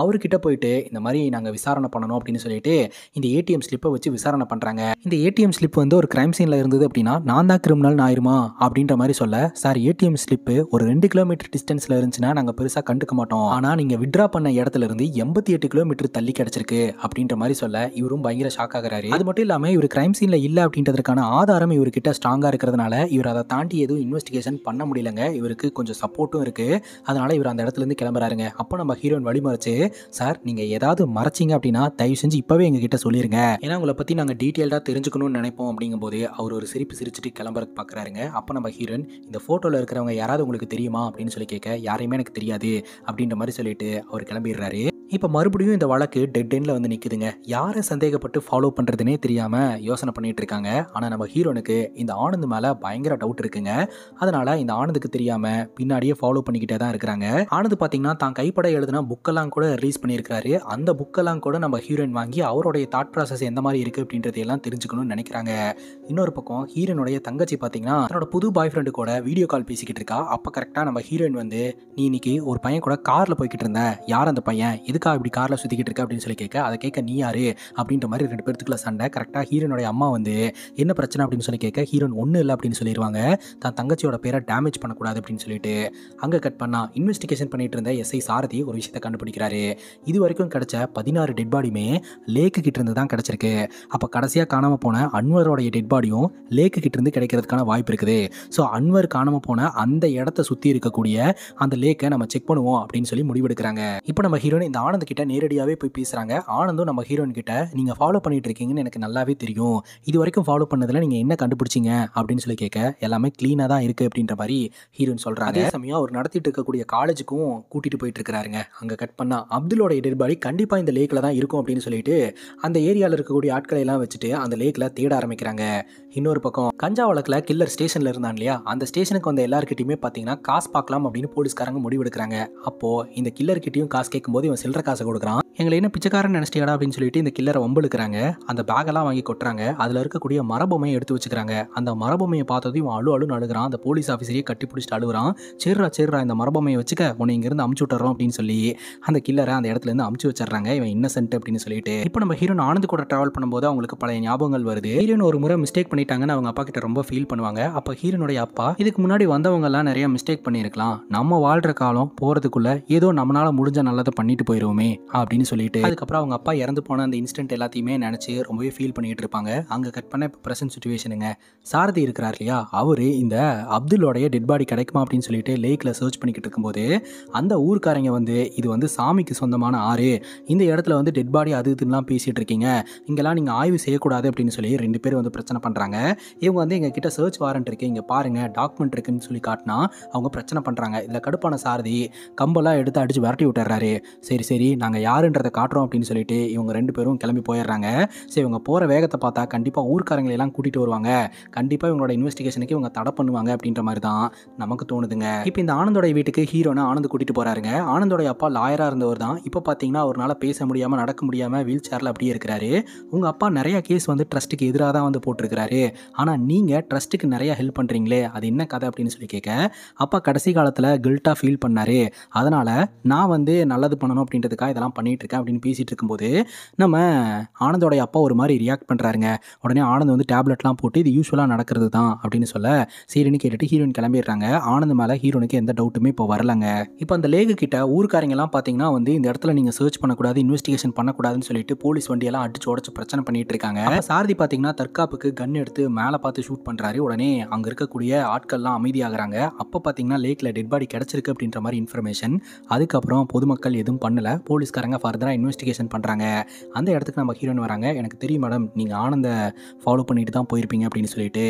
Speaker 1: அவர்கிட்ட போயிட்டு இந்த மாதிரி நாங்கள் விசாரணை பண்ணணும் அப்படின்னு சொல்லிட்டு இந்த ஏடிஎம் ஸ்லிப்பை வச்சு விசாரணை பண்ணுறாங்க இந்த ஏடிஎம் ஸ்லிப் வந்து ஒரு கிரைம் சீனில் இருந்தது அப்படின்னா நான் தான் கிரிமினல் ஆயிருமா? அப்படின்ற மாதிரி சொல்ல சார் ஏடிஎம் ஸ்லிப்பு ஒரு ரெண்டு கிலோமீட்டர் டிஸ்டன்ஸில் இருந்துச்சுன்னா நாங்கள் பெருசாக கண்டுக்க மாட்டோம். ஆனால் நீங்கள் விட்ரா பண்ண இடத்துல இருந்து எண்பத்தி எட்டு கிலோமீட்டர் தள்ளி கிடச்சிருக்கு. அப்படின்ற மாதிரி சொல்ல இவரும் பயங்கர ஷாக் ஆகுறாரு. அது மட்டும் இல்லாமல் இவர் கிரைம் சீனில் இல்லை அப்படின்றதுக்கான ஆதாரம் இவர்கிட்ட ஸ்ட்ராங்காக இருக்கிறதுனால இவர் அதை தாண்டி எதுவும் இன்வெஸ்டிகேஷன் பண்ண முடியலங்க. இவருக்கு கொஞ்சம் சப்போர்ட்டும் இருக்குது அதனால இவர் அந்த இடத்துல இருந்து கிளம்புறாருங்க. அப்போ நம்ம ஹீரோயின் வழிமறைச்சு சார் நீங்கள் ஏதாவது மறைச்சிங்க அப்படின்னா தயவு செஞ்சு இப்போவே எங்ககிட்ட சொல்லிருங்க. ஏன்னா உங்களை பற்றி நாங்கள் டீட்டெயில்டாக தெரிஞ்சுக்கணும்னு நினைப்போம் அப்படிங்கும்போது அவர் ஒரு சிரிப்பு சிரிச்சுட்டு கிளம்புறதுக்கு பார்க்குறாருங்க அப்போ நம்ம ஹீரன் இந்த ஃபோட்டோவில் இருக்கிறவங்க யாராவது உங்களுக்கு தெரியுமா அப்படின்னு சொல்லி கேட்க யாரையுமே எனக்கு தெரியாது அப்படின்ற மாதிரி சொல்லிட்டு அவர் கிளம்பிடுறாரு. இப்போ மறுபடியும் இந்த வழக்கு டெட் எண்டில் வந்து நிற்குதுங்க யாரை சந்தேகப்பட்டு ஃபாலோ பண்ணுறதுனே தெரியாமல் யோசனை பண்ணிட்டு இருக்காங்க. ஆனால் நம்ம ஹீரோனுக்கு இந்த ஆனந்த் மேலே பயங்கர டவுட் இருக்குங்க. அதனால் இந்த ஆனந்துக்கு தெரியாமல் பின்னாடியே ஃபாலோ பண்ணிக்கிட்டே தான் இருக்கிறாங்க. ஆனந்த் பார்த்தீங்கன்னா தான் கைப்பட எழுதுன புக்கெல்லாம் கூட ரிலீஸ் பண்ணியிருக்காரு அந்த புக்கெல்லாம் கூட நம்ம ஹீரோயின் வாங்கி அவருடைய தாட் ப்ராசஸ் எந்த மாதிரி இருக்குது அப்படின்றதையெல்லாம் தெரிஞ்சுக்கணும்னு நினைக்கிறாங்க. இன்னொரு பக்கம் ஹீரோனுடைய தங்கச்சி பார்த்தீங்கன்னா தன்னோட புது பாய் ஃப்ரெண்டு கூட வீடியோ கால் பேசிக்கிட்டு இருக்கா. அப்போ கரெக்டாக நம்ம ஹீரோயின் வந்து நீ இன்னைக்கு ஒரு பையன் கூட காரில் போய்கிட்டு இருந்த. யார் அந்த பையன்? எதுக்கா இப்படி காரில் சுற்றிக்கிட்டு இருக்க அப்படின்னு சொல்லி கேட்க அதை கேட்க நீ யாரு? அப்படின்ற மாதிரி ரெண்டு பேர்த்துக்குள்ள சண்டை. கரெக்டாக ஹீரோனுடைய அம்மா வந்து என்ன பிரச்சனை? அப்படின்னு சொல்லி கேட்க ஹீரோன் ஒன்றும் இல்லை அப்படின்னு சொல்லிடுவாங்க தான் தங்கச்சியோட பேரை டேமேஜ் பண்ணக்கூடாது அப்படின்னு சொல்லிட்டு அங்கே கட் பண்ணா இன்வெஸ்டிகேஷன் பண்ணிட்டு இருந்த எஸ்ஐ சாரதி ஒரு விஷயத்தை கண்டுபிடிக்கிறாரு. இது வரைக்கும் கிடைச்ச பதினாறு டெட் பாடியுமே லேக்கு கிட்ட இருந்து தான் கிடைச்சிருக்கு. அப்போ கடைசியாக காணாமல் போன அன்வரோடைய டெட் பாடியும் லேக்கு கிட்ட இருந்து கிடைக்கிறதுக்கான வாய்ப்பு இருக்குது. ஸோ அன்வர் காணாமல் போன அந்த இடத்த சுற்றி இருக்கக்கூடிய அந்த லேக்கை நம்ம செக் பண்ணுவோம் அப்படின்னு சொல்லி முடிவெடுக்கிறாங்க. இப்போ நம்ம ஹீரோயின் இந்த ஆனந்த் கிட்ட நேரடியாகவே போய் பேசுகிறாங்க ஆனந்தும் நம்ம ஹீரோயின் கிட்ட நீங்கள் ஃபாலோ பண்ணிட்டு இருக்கீங்கன்னு எனக்கு நல்லாவே தெரியும். இது வரைக்கும் ஃபாலோ பண்ணதில் நீங்கள் என்ன கண்டுபிடிச்சிங்க? அப்படின்னு சொல்லி கேட்க எல்லாமே க்ளீனாக தான் இருக்குது அப்படின்ற மாதிரி ஹீரோயின் சொல்கிறாங்க அதே சமயம் அவர் நடத்திட்டு இருக்கக்கூடிய காலேஜுக்கும் கூட்டிகிட்டு போயிட்டு இருக்கிறாருங்க. அங்கே கட் பண்ணா அப்துல்லோட டெட் பாடி கண்டிப்பாக இந்த லேக்கில் தான் இருக்கும் அப்படின்னு சொல்லிட்டு அந்த ஏரியாவில் இருக்கக்கூடிய ஆட்களை எல்லாம் வச்சுட்டு அந்த லேக்கில் தேட ஆரம்பிக்கிறாங்க. இன்னொரு பக்கம் கஞ்சா வழக்கில் கில்லர் ஸ்டேஷனில் இருந்தான் இல்லையா? அந்த ஸ்டேஷனுக்கு வந்த எல்லாருக்கிட்டையுமே பார்த்தீங்கன்னா காசு பார்க்கலாம் அப்படின்னு போலீஸ்காரங்க முடிவெடுக்கிறாங்க. அப்போது இந்த கில்லர்கிட்டையும் காசு கேட்கும்போது இவன் சில்லற காசை கொடுக்குறான். எங்களை என்ன பிச்சைக்காரன் நினச்சிட்டியாடா அப்படின்னு சொல்லிட்டு இந்த கில்லரை வம்பெழுக்கிறாங்க. அந்த பேக்கெல்லாம் வாங்கி கொட்டுறாங்க. அதில் இருக்கக்கூடிய மரபொம்மையை எடுத்து வச்சுக்கிறாங்க. அந்த மரபொம்மையை பார்த்ததும் இவன் அழு அழுன்னு அழுகிறான். அந்த போலீஸ் ஆஃபீஸரையே கட்டி பிடிச்சிட்டு அழுகுறான். சரிடா சரிடா இந்த மரபொம்மையை வச்சுக்க. உன்னை இங்கேருந்து அமுச்சு விட்டுறோம் அப்படின்னு சொல்லி அந்த கில்லரை அந்த இடத்துல இருந்து அமுச்சு வச்சிடுறாங்க. இவன் இன்னசென்ட் அப்படின்னு சொல்லிட்டு. இப்போ நம்ம ஹீரோன் ஆனந்த் கூட ட்ராவல் பண்ணும்போது அவங்களுக்கு பழைய ஞாபகங்கள் வருது. ஹீரோன் ஒரு முறை மிஸ்டேக் பண்ணிட்டாங்கன்னு அவங்க அப்பா கிட்ட ரொம்ப ஃபீல் பண்ணுவாங்க. அப்போ ஹீரோனுடைய அப்பா இதுக்கு முன்னாடி வந்தவங்க எல்லாம் நிறைய மிஸ்டேக் பண்ணியிருக்கலாம். நம்ம வாழ்ற காலம் போறதுக்குள்ள ஏதோ நம்மளால முடிஞ்ச நல்லதை பண்ணிட்டு போயிருவோமே அப்படின்னு சொல்லிட்டு அதுக்கப்புறம் அவங்க அப்பா இறந்து போன அந்த இன்ஸ்டன்ட் எல்லாத்தையுமே நினைச்சு ரொம்பவே ஃபீல் பண்ணிட்டு இருப்பாங்க. அங்க கட் பண்ண இப்போ ப்ரெசன்ட் சுச்சுவேஷனுங்க சாரதி இருக்கிறார் இல்லையா? அவரு இந்த அப்துல்லோடைய டெட் பாடி கிடைக்குமா அப்படின்னு சொல்லிட்டு லேக்ல சர்ச் பண்ணிக்கிட்டு இருக்கும்போது அந்த ஊர்க்காரங்க வந்து இது வந்து சாமிக்கு சொந்தமான ஆறு. இந்த இடத்துல வந்து டெட் பாடி அது இதுலாம் பேசிட்டு இருக்கீங்க. இங்கெல்லாம் நீங்க ஆய்வு செய்யக்கூடாது அப்படின்னு சொல்லி ரெண்டு பேரும் வந்து பிரச்சனை பண்றாங்க. இவங்க வந்து எங்க கிட்ட சர்ச் வாரண்ட் இருக்கு. இங்க பாருங்க டாக்குமெண்ட் இருக்குன்னு சொல்லி காட்டினா அவங்க பிரச்சனை பண்றாங்க. இதுல கடுப்பான சாரதி கம்பெல்லாம் எடுத்து அடிச்சு விரட்டி விட்டுறாரு. சரி சரி. சரி நாங்கள் யாருன்றதை காட்டுறோம் அப்படின்னு சொல்லிட்டு இவங்க ரெண்டு பேரும் கிளம்பி போயிடுறாங்க. சரி இவங்க போகிற வேகத்தை பார்த்தா கண்டிப்பாக ஊர்க்காரங்களெல்லாம் எல்லாம் வருவாங்க. கண்டிப்பாக இவங்களோட இன்வெஸ்டிகேஷனுக்கு இவங்க தடை பண்ணுவாங்க அப்படின்ற மாதிரி தான் நமக்கு தோணுதுங்க. இப்போ இந்த ஆனந்தோடைய வீட்டுக்கு ஹீரோனை ஆனந்த் கூட்டிகிட்டு போகிறாருங்க ஆனந்தோடைய அப்பா லாயராக இருந்தவர் தான். இப்போ பார்த்தீங்கன்னா அவரால் பேச முடியாமல் நடக்க முடியாமல் வீல் சேரில் அப்படியே இருக்கிறாரு. உங்கள் அப்பா நிறையா கேஸ் வந்து ட்ரஸ்ட்டுக்கு எதிராக தான் வந்து போட்டிருக்கிறாரு. ஆனால் நீங்கள் ட்ரஸ்ட்டுக்கு நிறையா ஹெல்ப் பண்ணுறீங்களே அது என்ன கதை அப்படின்னு சொல்லி கேட்க அப்பா கடைசி காலத்தில் கில்ட்டாக ஃபீல் பண்ணார். அதனால் நான் வந்து நல்லது பண்ணணும் அப்படின்றதுக்காக இதெல்லாம் பண்ணிகிட்ருக்கேன் இருக்கேன் அப்படின்னு பேசிகிட்டு இருக்கும்போது நம்ம ஆனந்தோடைய அப்பா ஒரு மாதிரி ரியாக்ட் பண்ணுறாருங்க உடனே ஆனந்த் வந்து டேப்லெட்லாம் போட்டு இது யூஸ்வலாக நடக்கிறது தான் அப்படின்னு சொல்ல சரின்னு கேட்டுட்டு ஹீரோயின் கிளம்பிடுறாங்க. ஆனந்த் மேலே ஹீரோனுக்கு எந்த டவுட்டுமே இப்போ வரலங்க. இப்போ அந்த லேகு கிட்ட ஊருக்காரங்கெல்லாம் பார்த்தீங்கன்னா வந்து இந்த இடத்துல நீங்கள் சர்ச் பண்ணக்கூடாது இன்வெஸ்டிகேஷன் பண்ணக்கூடாதுன்னு சொல்லிட்டு போலீஸ் வண்டியெல்லாம் அடிச்சு உடச்சு பிரச்சனை பண்ணிட்டு இருக்காங்க. சாரதி பார்த்தீங்கன்னா தற்காப்புக்கு கன் எடுத்து மேலே பார்த்து ஷூட் பண்ணுறாரு உடனே அங்கே இருக்கக்கூடிய ஆட்கள்லாம் அமைதியாகிறாங்க. அப்போ பார்த்தீங்கன்னா லேக்கில் டெட் பாடி கிடச்சிருக்கு அப்படின்ற மாதிரி இன்ஃபர்மேஷன் அதுக்கப்புறம் பொதுமக்கள் எதுவும் பண்ணல. போலீஸ்காரங்க ஃபர்தராக இன்வெஸ்டிகேஷன் பண்ணுறாங்க அந்த இடத்துக்கு நம்ம ஹீரோயின் வராங்க. எனக்கு தெரியும் மேடம் நீங்கள் ஆனந்த ஃபாலோ பண்ணிட்டு தான் போயிருப்பீங்க அப்படின்னு சொல்லிட்டு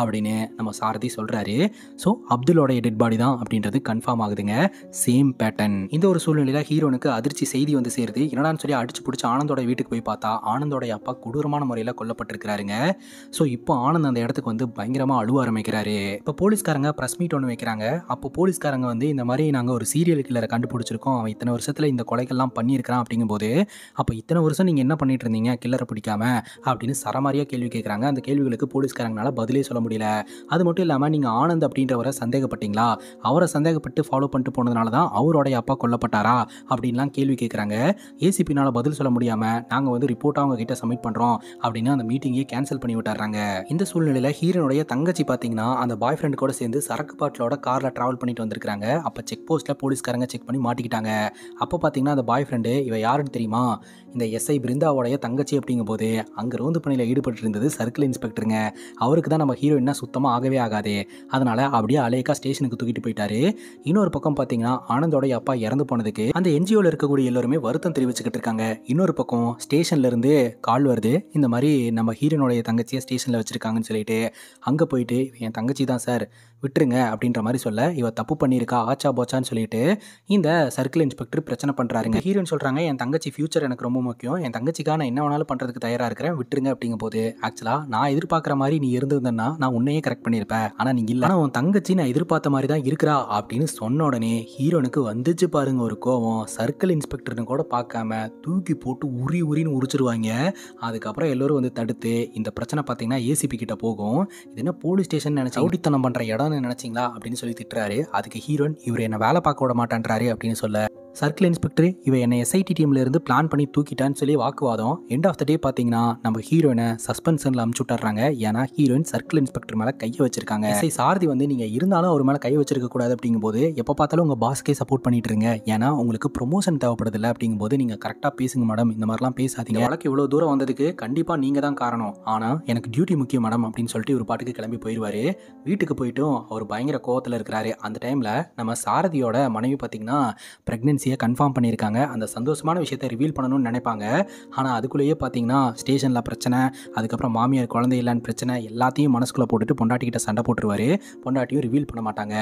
Speaker 1: அப்படின்னு நம்ம சாரதி சொல்கிறாரு ஸோ அப்துல்லோடைய டெட் பாடி தான் அப்படின்றது கன்ஃபார்ம் ஆகுதுங்க. சேம் பேட்டர்ன் இந்த ஒரு சூழ்நிலையில் ஹீரோனுக்கு அதிர்ச்சி செய்தி வந்து சேருது. என்னடான்னு சொல்லி அடிச்சு பிடிச்சி ஆனந்தோட வீட்டுக்கு போய் பார்த்தா ஆனந்தோடைய அப்பா கொடூரமான முறையில் கொல்லப்பட்டிருக்கிறாருங்க. ஸோ இப்போ ஆனந்த் அந்த இடத்துக்கு வந்து பயங்கரமாக அழுவ ஆரம்பிக்கிறாரு. இப்போ போலீஸ்காரங்க ப்ரெஸ் மீட் ஒன்று வைக்கிறாங்க. அப்போ போலீஸ்காரங்க வந்து இந்த மாதிரி நாங்கள் ஒரு சீரியல் கில்லரை கண்டுபிடிச்சிருக்கோம். அவன் இத்தனை வருஷத்தில் இந்த கொலைகள்லாம் பண்ணியிருக்கிறான் அப்படிங்கும்போது அப்போ இத்தனை வருஷம் நீங்கள் என்ன பண்ணிட்டு இருந்தீங்க கில்லரை பிடிக்காம? அப்படின்னு சரமாரியாக கேள்வி கேட்குறாங்க. அந்த கேள்விகளுக்கு போலீஸ்காரங்களால பதிலே சொல்ல முடியல. அது மட்டும் இல்லாமல் நீங்கள் ஆனந்த் அப்படின்றவரை சந்தேகப்பட்டீங்களா? அவரை சந்தேகப்பட்டு ஃபாலோ பண்ணிட்டு போனதுனால தான் அவருடைய அப்பா கொல்லப்பட்டாரா? அப்படின்லாம் கேள்வி கேட்குறாங்க. ஏசிபினால் பதில் சொல்ல முடியாமல் நாங்கள் வந்து ரிப்போர்ட்டாக அவங்க கிட்ட சப்மிட் பண்ணுறோம் அப்படின்னு அந்த மீட்டிங்கே கேன்சல் பண்ணி விட்டுறாங்க. இந்த சூழ்நிலையில் ஹீரோனுடைய தங்கச்சி பார்த்தீங்கன்னா அந்த பாய் ஃப்ரெண்ட் கூட சேர்ந்து சரக்கு பாட்டிலோட காரில் ட்ராவல் பண்ணிட்டு வந்திருக்காங்க அப்போ செக் போஸ்ட்டில் போலீஸ்காரங்க செக் பண்ணி மாட்டிக்கிட்டாங்க. அப்போ பார்த்தீங்கன்னா அந்த பாய் ஃப்ரெண்டு இவ யாருன்னு தெரியுமா? இந்த எஸ்ஐ பிருந்தாவோடைய தங்கச்சி அப்படிங்கும்போது அங்கே ரோந்து பணியில் ஈடுபட்டு இருந்தது சர்க்கிள் இன்ஸ்பெக்டருங்க அவருக்கு தான் நம்ம ஹீரோயின்னா சுத்தமாக ஆகவே ஆகாது. அதனால் அப்படியே அலேக்கா ஸ்டேஷனுக்கு தூக்கிட்டு போயிட்டாரு. இன்னொரு பக்கம் பார்த்தீங்கன்னா ஆனந்தோடைய அப்பா இறந்து போனதுக்கு அந்த என்ஜிஓவில் இருக்கக்கூடிய எல்லாருமே வருத்தம் தெரிவிச்சுக்கிட்டு இருக்காங்க. இன்னொரு பக்கம் ஸ்டேஷன்லேருந்து கால் வருது. இந்த மாதிரி நம்ம ஹீரோனுடைய தங்கச்சியை ஸ்டேஷனில் வச்சுருக்காங்கன்னு சொல்லிட்டு அங்கே போயிட்டு என் தங்கச்சி தான் சார் விட்டுருங்க அப்படின்ற மாதிரி சொல்ல இவ தப்பு பண்ணியிருக்கா ஆச்சா போச்சான்னு சொல்லிட்டு இந்த சர்க்கிள் இன்ஸ்பெக்டர் பிரச்சனை பண்ணுறாருங்க ஹீரோயின் சொல்கிறாங்க என் தங்கச்சி ஃபியூச்சர் எனக்கு ரொம்ப முக்கியம். என் தங்கச்சிக்காக நான் என்ன வேணாலும் பண்ணுறதுக்கு தயாராக இருக்கிறேன். விட்டுருங்க அப்படிங்கும் போது ஆக்சுவலாக நான் எதிர்பார்க்குற மாதிரி நீ இருந்திருந்தேன்னா நான் உன்னையே கரெக்ட் பண்ணியிருப்பேன். ஆனால் நீ இல்லை. ஆனால் உன் தங்கச்சி நான் எதிர்பார்த்த மாதிரி தான் இருக்கிறா அப்படின்னு சொன்ன உடனே ஹீரோனுக்கு வந்துச்சு பாருங்க ஒரு கோவம். சர்க்கிள் இன்ஸ்பெக்டர்னு கூட பார்க்காம தூக்கி போட்டு உரி உரின்னு உரிச்சிருவாங்க. அதுக்கப்புறம் எல்லோரும் வந்து தடுத்து இந்த பிரச்சனை பார்த்தீங்கன்னா ஏசிபி கிட்ட போகும். இது என்ன போலீஸ் ஸ்டேஷன் நினைச்சு ரவுடித்தனம் பண்ணுற இடம்னு நினச்சிங்களா? அப்படின்னு சொல்லி திட்டுறாரு. அதுக்கு ஹீரோயின் இவர் என்ன வேலை பார்க்க விட மாட்டேன்றாரு அப்படின்னு சொல்ல சர்க்கிள் இன்ஸ்பெக்டர் இவன் என்னை எஸ்ஐடி டீம்ல இருந்து பிளான் பண்ணி தூக்கிட்டான்னு சொல்லி வாக்குவாதம். எண்ட் ஆஃப் த டே பார்த்தீங்கன்னா நம்ம ஹீரோயினை சஸ்பென்ஷனில் அமுச்சு விட்டுறாங்க. ஏன்னா ஹீரோயின் சர்க்கிள் இன்ஸ்பெக்டர் மேலே கையை வச்சிருக்காங்க. எஸ்ஐ சாரதி வந்து நீங்கள் இருந்தாலும் அவர் மேலே கை வச்சிருக்க கூடாது அப்படிங்கும்போது எப்போ பார்த்தாலும் உங்கள் பாஸ்க்கே சப்போர்ட் பண்ணிட்டு இருங்க. ஏன்னா உங்களுக்கு ப்ரொமோஷன் தேவைப்படுதில்ல அப்படிங்கும்போது நீங்கள் கரெக்டாக பேசுங்க மேடம் இந்த மாதிரிலாம் பேசாதீங்க. வழக்கு இவ்வளோ தூரம் வந்ததுக்கு கண்டிப்பாக நீங்கள் தான் காரணம். ஆனால் எனக்கு டியூட்டி முக்கியம் மேடம் அப்படின்னு சொல்லிட்டு ஒரு பாட்டுக்கு கிளம்பி போயிடுவார் வீட்டுக்கு போயிட்டும் அவர் பயங்கர கோவத்தில் இருக்கிறாரு. அந்த டைமில் நம்ம சாரதியோட மனைவி பார்த்தீங்கன்னா ப்ரெக்னென்சியை கன்ஃபார்ம் பண்ணியிருக்காங்க. அந்த சந்தோஷமான விஷயத்தை ரிவீல் பண்ணணும்னு நினைப்பாங்க. ஆனால் அதுக்குள்ளேயே பார்த்தீங்கன்னா ஸ்டேஷனில் பிரச்சனை அதுக்கப்புறம் மாமியார் குழந்தை இல்லைன்னு பிரச்சனை எல்லாத்தையும் மனசுக்குள்ளே போட்டுட்டு பொண்டாட்டிக்கிட்ட சண்டை போட்டுருவாரு. பொண்டாட்டியும் ரிவீல் பண்ண மாட்டாங்க.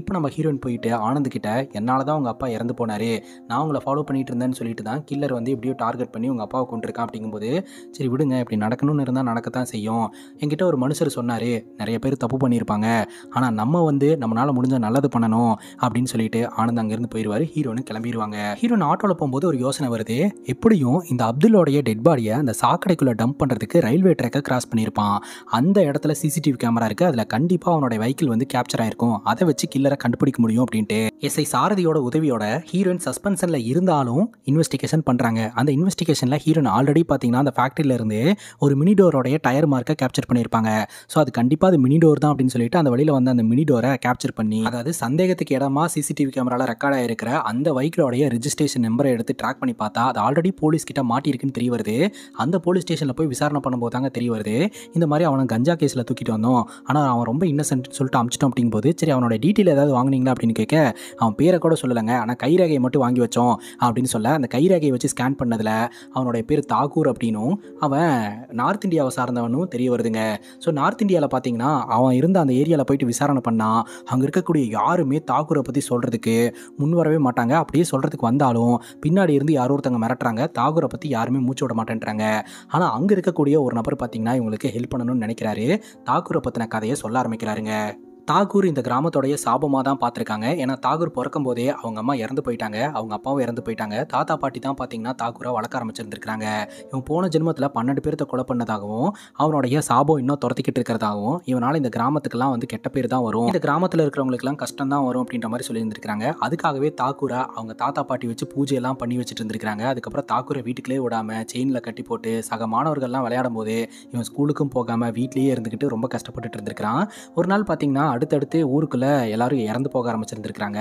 Speaker 1: இப்போ நம்ம ஹீரோயின் போயிட்டு ஆனந்துக்கிட்ட என்னால் தான் உங்கள் அப்பா இறந்து போனார். நான் உங்களை ஃபாலோ பண்ணிட்டு இருந்தேன்னு சொல்லிட்டு தான் கில்லர் வந்து எப்படியோ டார்கெட் பண்ணி உங்கள் அப்பாவை கொண்டிருக்கான் அப்படிங்கும்போது சரி விடுங்க இப்படி நடக்கணும்னு இருந்தால் நடக்கத்தான் செய்யும். என்கிட்ட ஒரு மனுஷர் சொன்னார் நிறைய பேர் தப்பு பண்ணியிருப்பாங்க. ஆனால் நம்ம வந்து நம்மளால் முடிஞ்ச நல்லது பண்ணணும். அப்படின்னு சொல்லிட்டு ஆனந்த் அங்கேருந்து போயிடுவார் ஹீரோனு கிளம்பிடுவாங்க ஹீரோன் ஆட்டோவில் போகும்போது ஒரு யோசனை வருது. எப்படியும் இந்த அப்துல்லோடைய டெட் பாடியை அந்த சாக்கடைக்குள்ளே டம்ப் பண்ணுறதுக்கு ரயில்வே ட்ராக்கை கிராஸ் பண்ணியிருப்பான் அந்த இடத்துல சிசிடிவி கேமரா இருக்குது அதில் கண்டிப்பாக அவனோட வெஹிக்கிள் வந்து கேப்சர் ஆயிருக்கும். அதை வச்சு கில்லரை கண்டுபிடிக்க முடியும் அப்படின்ட்டு. எஸ்ஐ சாரதியோட உதவியோட ஹீரோயின் சஸ்பென்ஷனில் இருந்தாலும் இன்வெஸ்டிகேஷன் பண்ணுறாங்க அந்த இன்வெஸ்டிகேஷனில் ஹீரோயின் ஆல்ரெடி பார்த்தீங்கன்னா அந்த ஃபேக்ட்ரியிலேருந்து ஒரு மினி டோரோடைய டயர் மார்க்கை கேப்சர் பண்ணியிருப்பாங்க ஸோ அது கண்டிப்பாக அது மினி டோர் தான் அப்படின்னு சொல்லிட்டு அந்த வழியில் வந்து அந்த மினி டோரை கேப்சர் பண்ணி அதாவது சந்தேகத்துக்கு இடமா சிசிடிவி கேமரால ரெக்கார்ட் ஆயிருக்கிற அந்த வெஹிக்கிளோடைய ரெஜிஸ்ட்ரேஷன் நம்பரை எடுத்து ட்ராக் பண்ணி பார்த்தா அது ஆல்ரெடி போலீஸ் கிட்ட மாட்டியிருக்குன்னு தெரிய வருது. அந்த போலீஸ் ஸ்டேஷனில் போய் விசாரணை பண்ணும்போது தாங்க தெரிய வருது. இந்த மாதிரி அவனை கஞ்சா கேஸில் தூக்கிட்டு வந்தோம். ஆனால் அவன் ரொம்ப இன்னசென்ட் சொல்லிட்டு அமிச்சிட்டோம் அப்படிங்கும்போது சரி அவனோட டீட்டெயில் ஏதாவது வாங்கினீங்களா அப்படின்னு கேட்க அவன் பேரை கூட சொல்லலைங்க. ஆனால் கைரேகையை மட்டும் வாங்கி வச்சோம் அப்படின்னு சொல்ல அந்த கைரேகையை வச்சு ஸ்கேன் பண்ணதில் அவனுடைய பேர் தாகூர் அப்படின்னும் அவன் நார்த் இந்தியாவை சார்ந்தவனும் தெரிய வருதுங்க. ஸோ நார்த் இந்தியாவில் பார்த்தீங்கன்னா அவன் இருந்த அந்த ஏரியாவில் போயிட்டு விசாரணை பண்ணால் அங்கே இருக்கக்கூடிய யாருமே தாக்கூரை பற்றி சொல்கிறதுக்கு முன் வரவே மாட்டாங்க. அப்படியே சொல்கிறதுக்கு வந்தாலும் பின்னாடி இருந்து யாரோ ஒருத்தங்க மிரட்டுறாங்க. தாகூரை பற்றி யாருமே மூச்சு விட மாட்டேன்றாங்க. ஆனால் அங்கே இருக்கக்கூடிய ஒரு நபர் பார்த்தீங்கன்னா இவங்களுக்கு ஹெல்ப் பண்ணணும்னு நினைக்கிறாரு. தாகூரை பற்றின கதையை சொல்ல ஆரம்பிக்கிறாருங்க. தாகூர் இந்த கிராமத்தோடைய சாபமாக தான் பார்த்துருக்காங்க. ஏன்னா தாகூர் பிறக்கும் போதே அவங்க அம்மா இறந்து போயிட்டாங்க. அவங்க அப்பாவும் இறந்து போயிட்டாங்க. தாத்தா பாட்டி தான் பார்த்தீங்கன்னா தாகூரை வளர்க்க ஆரம்பிச்சிருந்துருக்காங்க இவன் போன ஜென்மத்தில் பன்னெண்டு பேர்த்த கொலை பண்ணதாகவும் அவனுடைய சாபம் இன்னும் துரத்திக்கிட்டு இருக்கிறதாகவும் இவனால் இந்த கிராமத்துக்கெல்லாம் வந்து கெட்ட பேர் தான் வரும். இந்த கிராமத்தில் இருக்கிறவங்களுக்குலாம் கஷ்டம் தான் வரும் அப்படின்ற மாதிரி சொல்லியிருந்திருக்காங்க அதுக்காகவே தாக்கூரை அவங்க தாத்தா பாட்டி வச்சு பூஜையெல்லாம் பண்ணி வச்சுட்டு இருந்திருக்காங்க அதுக்கப்புறம் தாக்கூரை வீட்டுக்குள்ளே விடாமல் செயினில் கட்டி போட்டு சக மாணவர்கள்லாம் விளையாடும் போது இவன் ஸ்கூலுக்கும் போகாமல் வீட்லேயே இருந்துக்கிட்டு ரொம்ப கஷ்டப்பட்டுட்டு இருந்திருக்கிறான். ஒரு நாள் பார்த்தீங்கன்னா அடுத்தடுத்து ஊருக்குள்ளே எல்லாரும் இறந்து போக ஆரம்பிச்சிருந்துருக்காங்க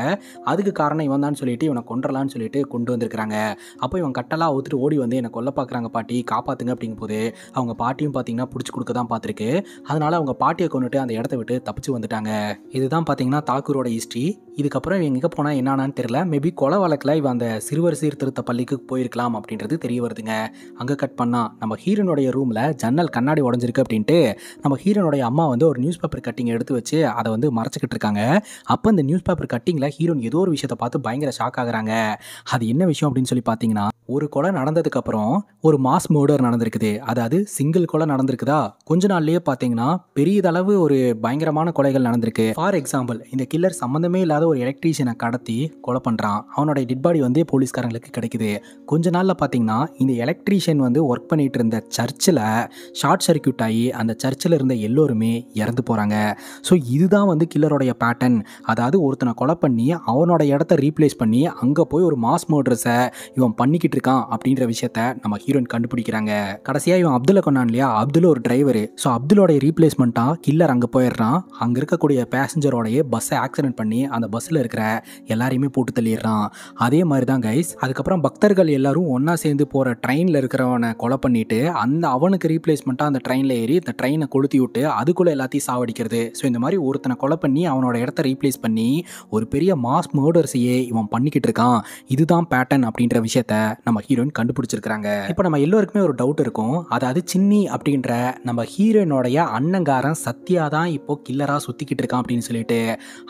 Speaker 1: அதுக்கு காரணம் இவன் தான் சொல்லிட்டு இவனை கொன்றலான்னு சொல்லிட்டு கொண்டு வந்திருக்கிறாங்க. அப்போ இவன் கட்டலாக ஊத்துட்டு ஓடி வந்து என்னை கொல்ல பார்க்குறாங்க பாட்டி காப்பாற்றுங்க அப்படிங்கும் போது அவங்க பாட்டியும் பார்த்தீங்கன்னா பிடிச்சி கொடுக்க தான் பார்த்துருக்கு அதனால அவங்க பாட்டியை கொண்டுட்டு அந்த இடத்த விட்டு தப்பிச்சு வந்துட்டாங்க. இதுதான் பார்த்தீங்கன்னா தாக்கூரோட ஹிஸ்ட்ரி இதுக்கப்புறம் இவங்க எங்கே போனால் என்னான்னு தெரியல. மேபி கொலை வழக்கில் இவன் அந்த சிறுவர் சீர்திருத்த பள்ளிக்கு போயிருக்கலாம் அப்படின்றது தெரிய வருதுங்க. அங்கே கட் பண்ணால் நம்ம ஹீரோனுடைய ரூமில் ஜன்னல் கண்ணாடி உடஞ்சிருக்கு அப்படின்ட்டு நம்ம ஹீரோனுடைய அம்மா வந்து ஒரு நியூஸ் பேப்பர் கட்டிங் எடுத்து வச்சு அதை வந்து மறைச்சிக்கிட்டு இருக்காங்க அப்போ இந்த நியூஸ் பேப்பர் கட்டிங்கில் ஹீரோன் ஏதோ ஒரு விஷயத்தை பார்த்து பயங்கர ஷாக் ஆகுறாங்க. அது என்ன விஷயம் அப்படின்னு சொல்லி பார்த்தீங்கன்னா ஒரு கொலை நடந்ததுக்கப்புறம் ஒரு மாஸ் மர்டர் நடந்திருக்குது. அதாவது சிங்கிள் கொலை நடந்திருக்குதா? கொஞ்ச நாள்லேயே பார்த்தீங்கன்னா பெரியதளவு ஒரு பயங்கரமான கொலைகள் நடந்திருக்கு. ஃபார் எக்ஸாம்பிள் இந்த கில்லர் சம்மந்தமே இல்லாத ஒரு எலக்ட்ரீஷியனை கடத்தி கொலை பண்ணுறான் அவனுடைய டெட் பாடி வந்து போலீஸ்காரங்களுக்கு கிடைக்குது. கொஞ்ச நாளில் பார்த்தீங்கன்னா இந்த எலக்ட்ரீஷியன் வந்து ஒர்க் பண்ணிட்டு இருந்த சர்ச்சில் ஷார்ட் சர்க்கியூட் ஆகி அந்த சர்ச்சில் இருந்த எல்லோருமே இறந்து போகிறாங்க ஸோ இது இதுதான் வந்து கில்லரோடைய பேட்டர்ன் அதாவது ஒருத்தனை கொலை பண்ணி அவனோட இடத்த ரீப்ளேஸ் பண்ணி அங்கே போய் ஒரு மாஸ் மர்டர்ஸை இவன் பண்ணிக்கிட்டு இருக்கான் அப்படின்ற விஷயத்த நம்ம ஹீரோயின் கண்டுபிடிக்கிறாங்க. கடைசியாக இவன் அப்துல்லை கொண்டான் இல்லையா? அப்துல் ஒரு டிரைவர் ஸோ அப்துலோடைய ரீப்ளேஸ்மெண்ட்டாக கில்லர் அங்கே போயிடுறான். அங்கே இருக்கக்கூடிய பேசஞ்சரோடைய பஸ்ஸை ஆக்சிடென்ட் பண்ணி அந்த பஸ்ஸில் இருக்கிற எல்லாரையுமே போட்டு தள்ளிடுறான். அதே மாதிரி தான் கைஸ் அதுக்கப்புறம் பக்தர்கள் எல்லாரும் ஒன்றா சேர்ந்து போகிற ட்ரெயினில் இருக்கிறவனை கொலை பண்ணிட்டு அந்த அவனுக்கு ரீப்ளேஸ்மெண்ட்டாக அந்த ட்ரெயினில் ஏறி இந்த ட்ரெயினை கொளுத்தி விட்டு அதுக்குள்ளே எல்லாத்தையும் சாவடிக்கிறது. ஸோ இந்த மாதிரி ஒருத்தனை கொலை பண்ணி அவனோட இடத்த ரீப்ளேஸ் பண்ணி ஒரு பெரிய மாஸ் மர்டர்ஸையே இவன் பண்ணிக்கிட்டு இருக்கான். இதுதான் பேட்டர்ன் அப்படின்ற விஷயத்த நம்ம ஹீரோயின் கண்டுபிடிச்சிருக்கிறாங்க. இப்போ நம்ம எல்லோருக்குமே ஒரு டவுட் இருக்கும். அதாவது சின்னி அப்படின்ற நம்ம ஹீரோயினோடைய அண்ணங்காரன் சத்யா தான் இப்போ கில்லராக சுற்றிக்கிட்டு இருக்கான் அப்படின்னு சொல்லிட்டு.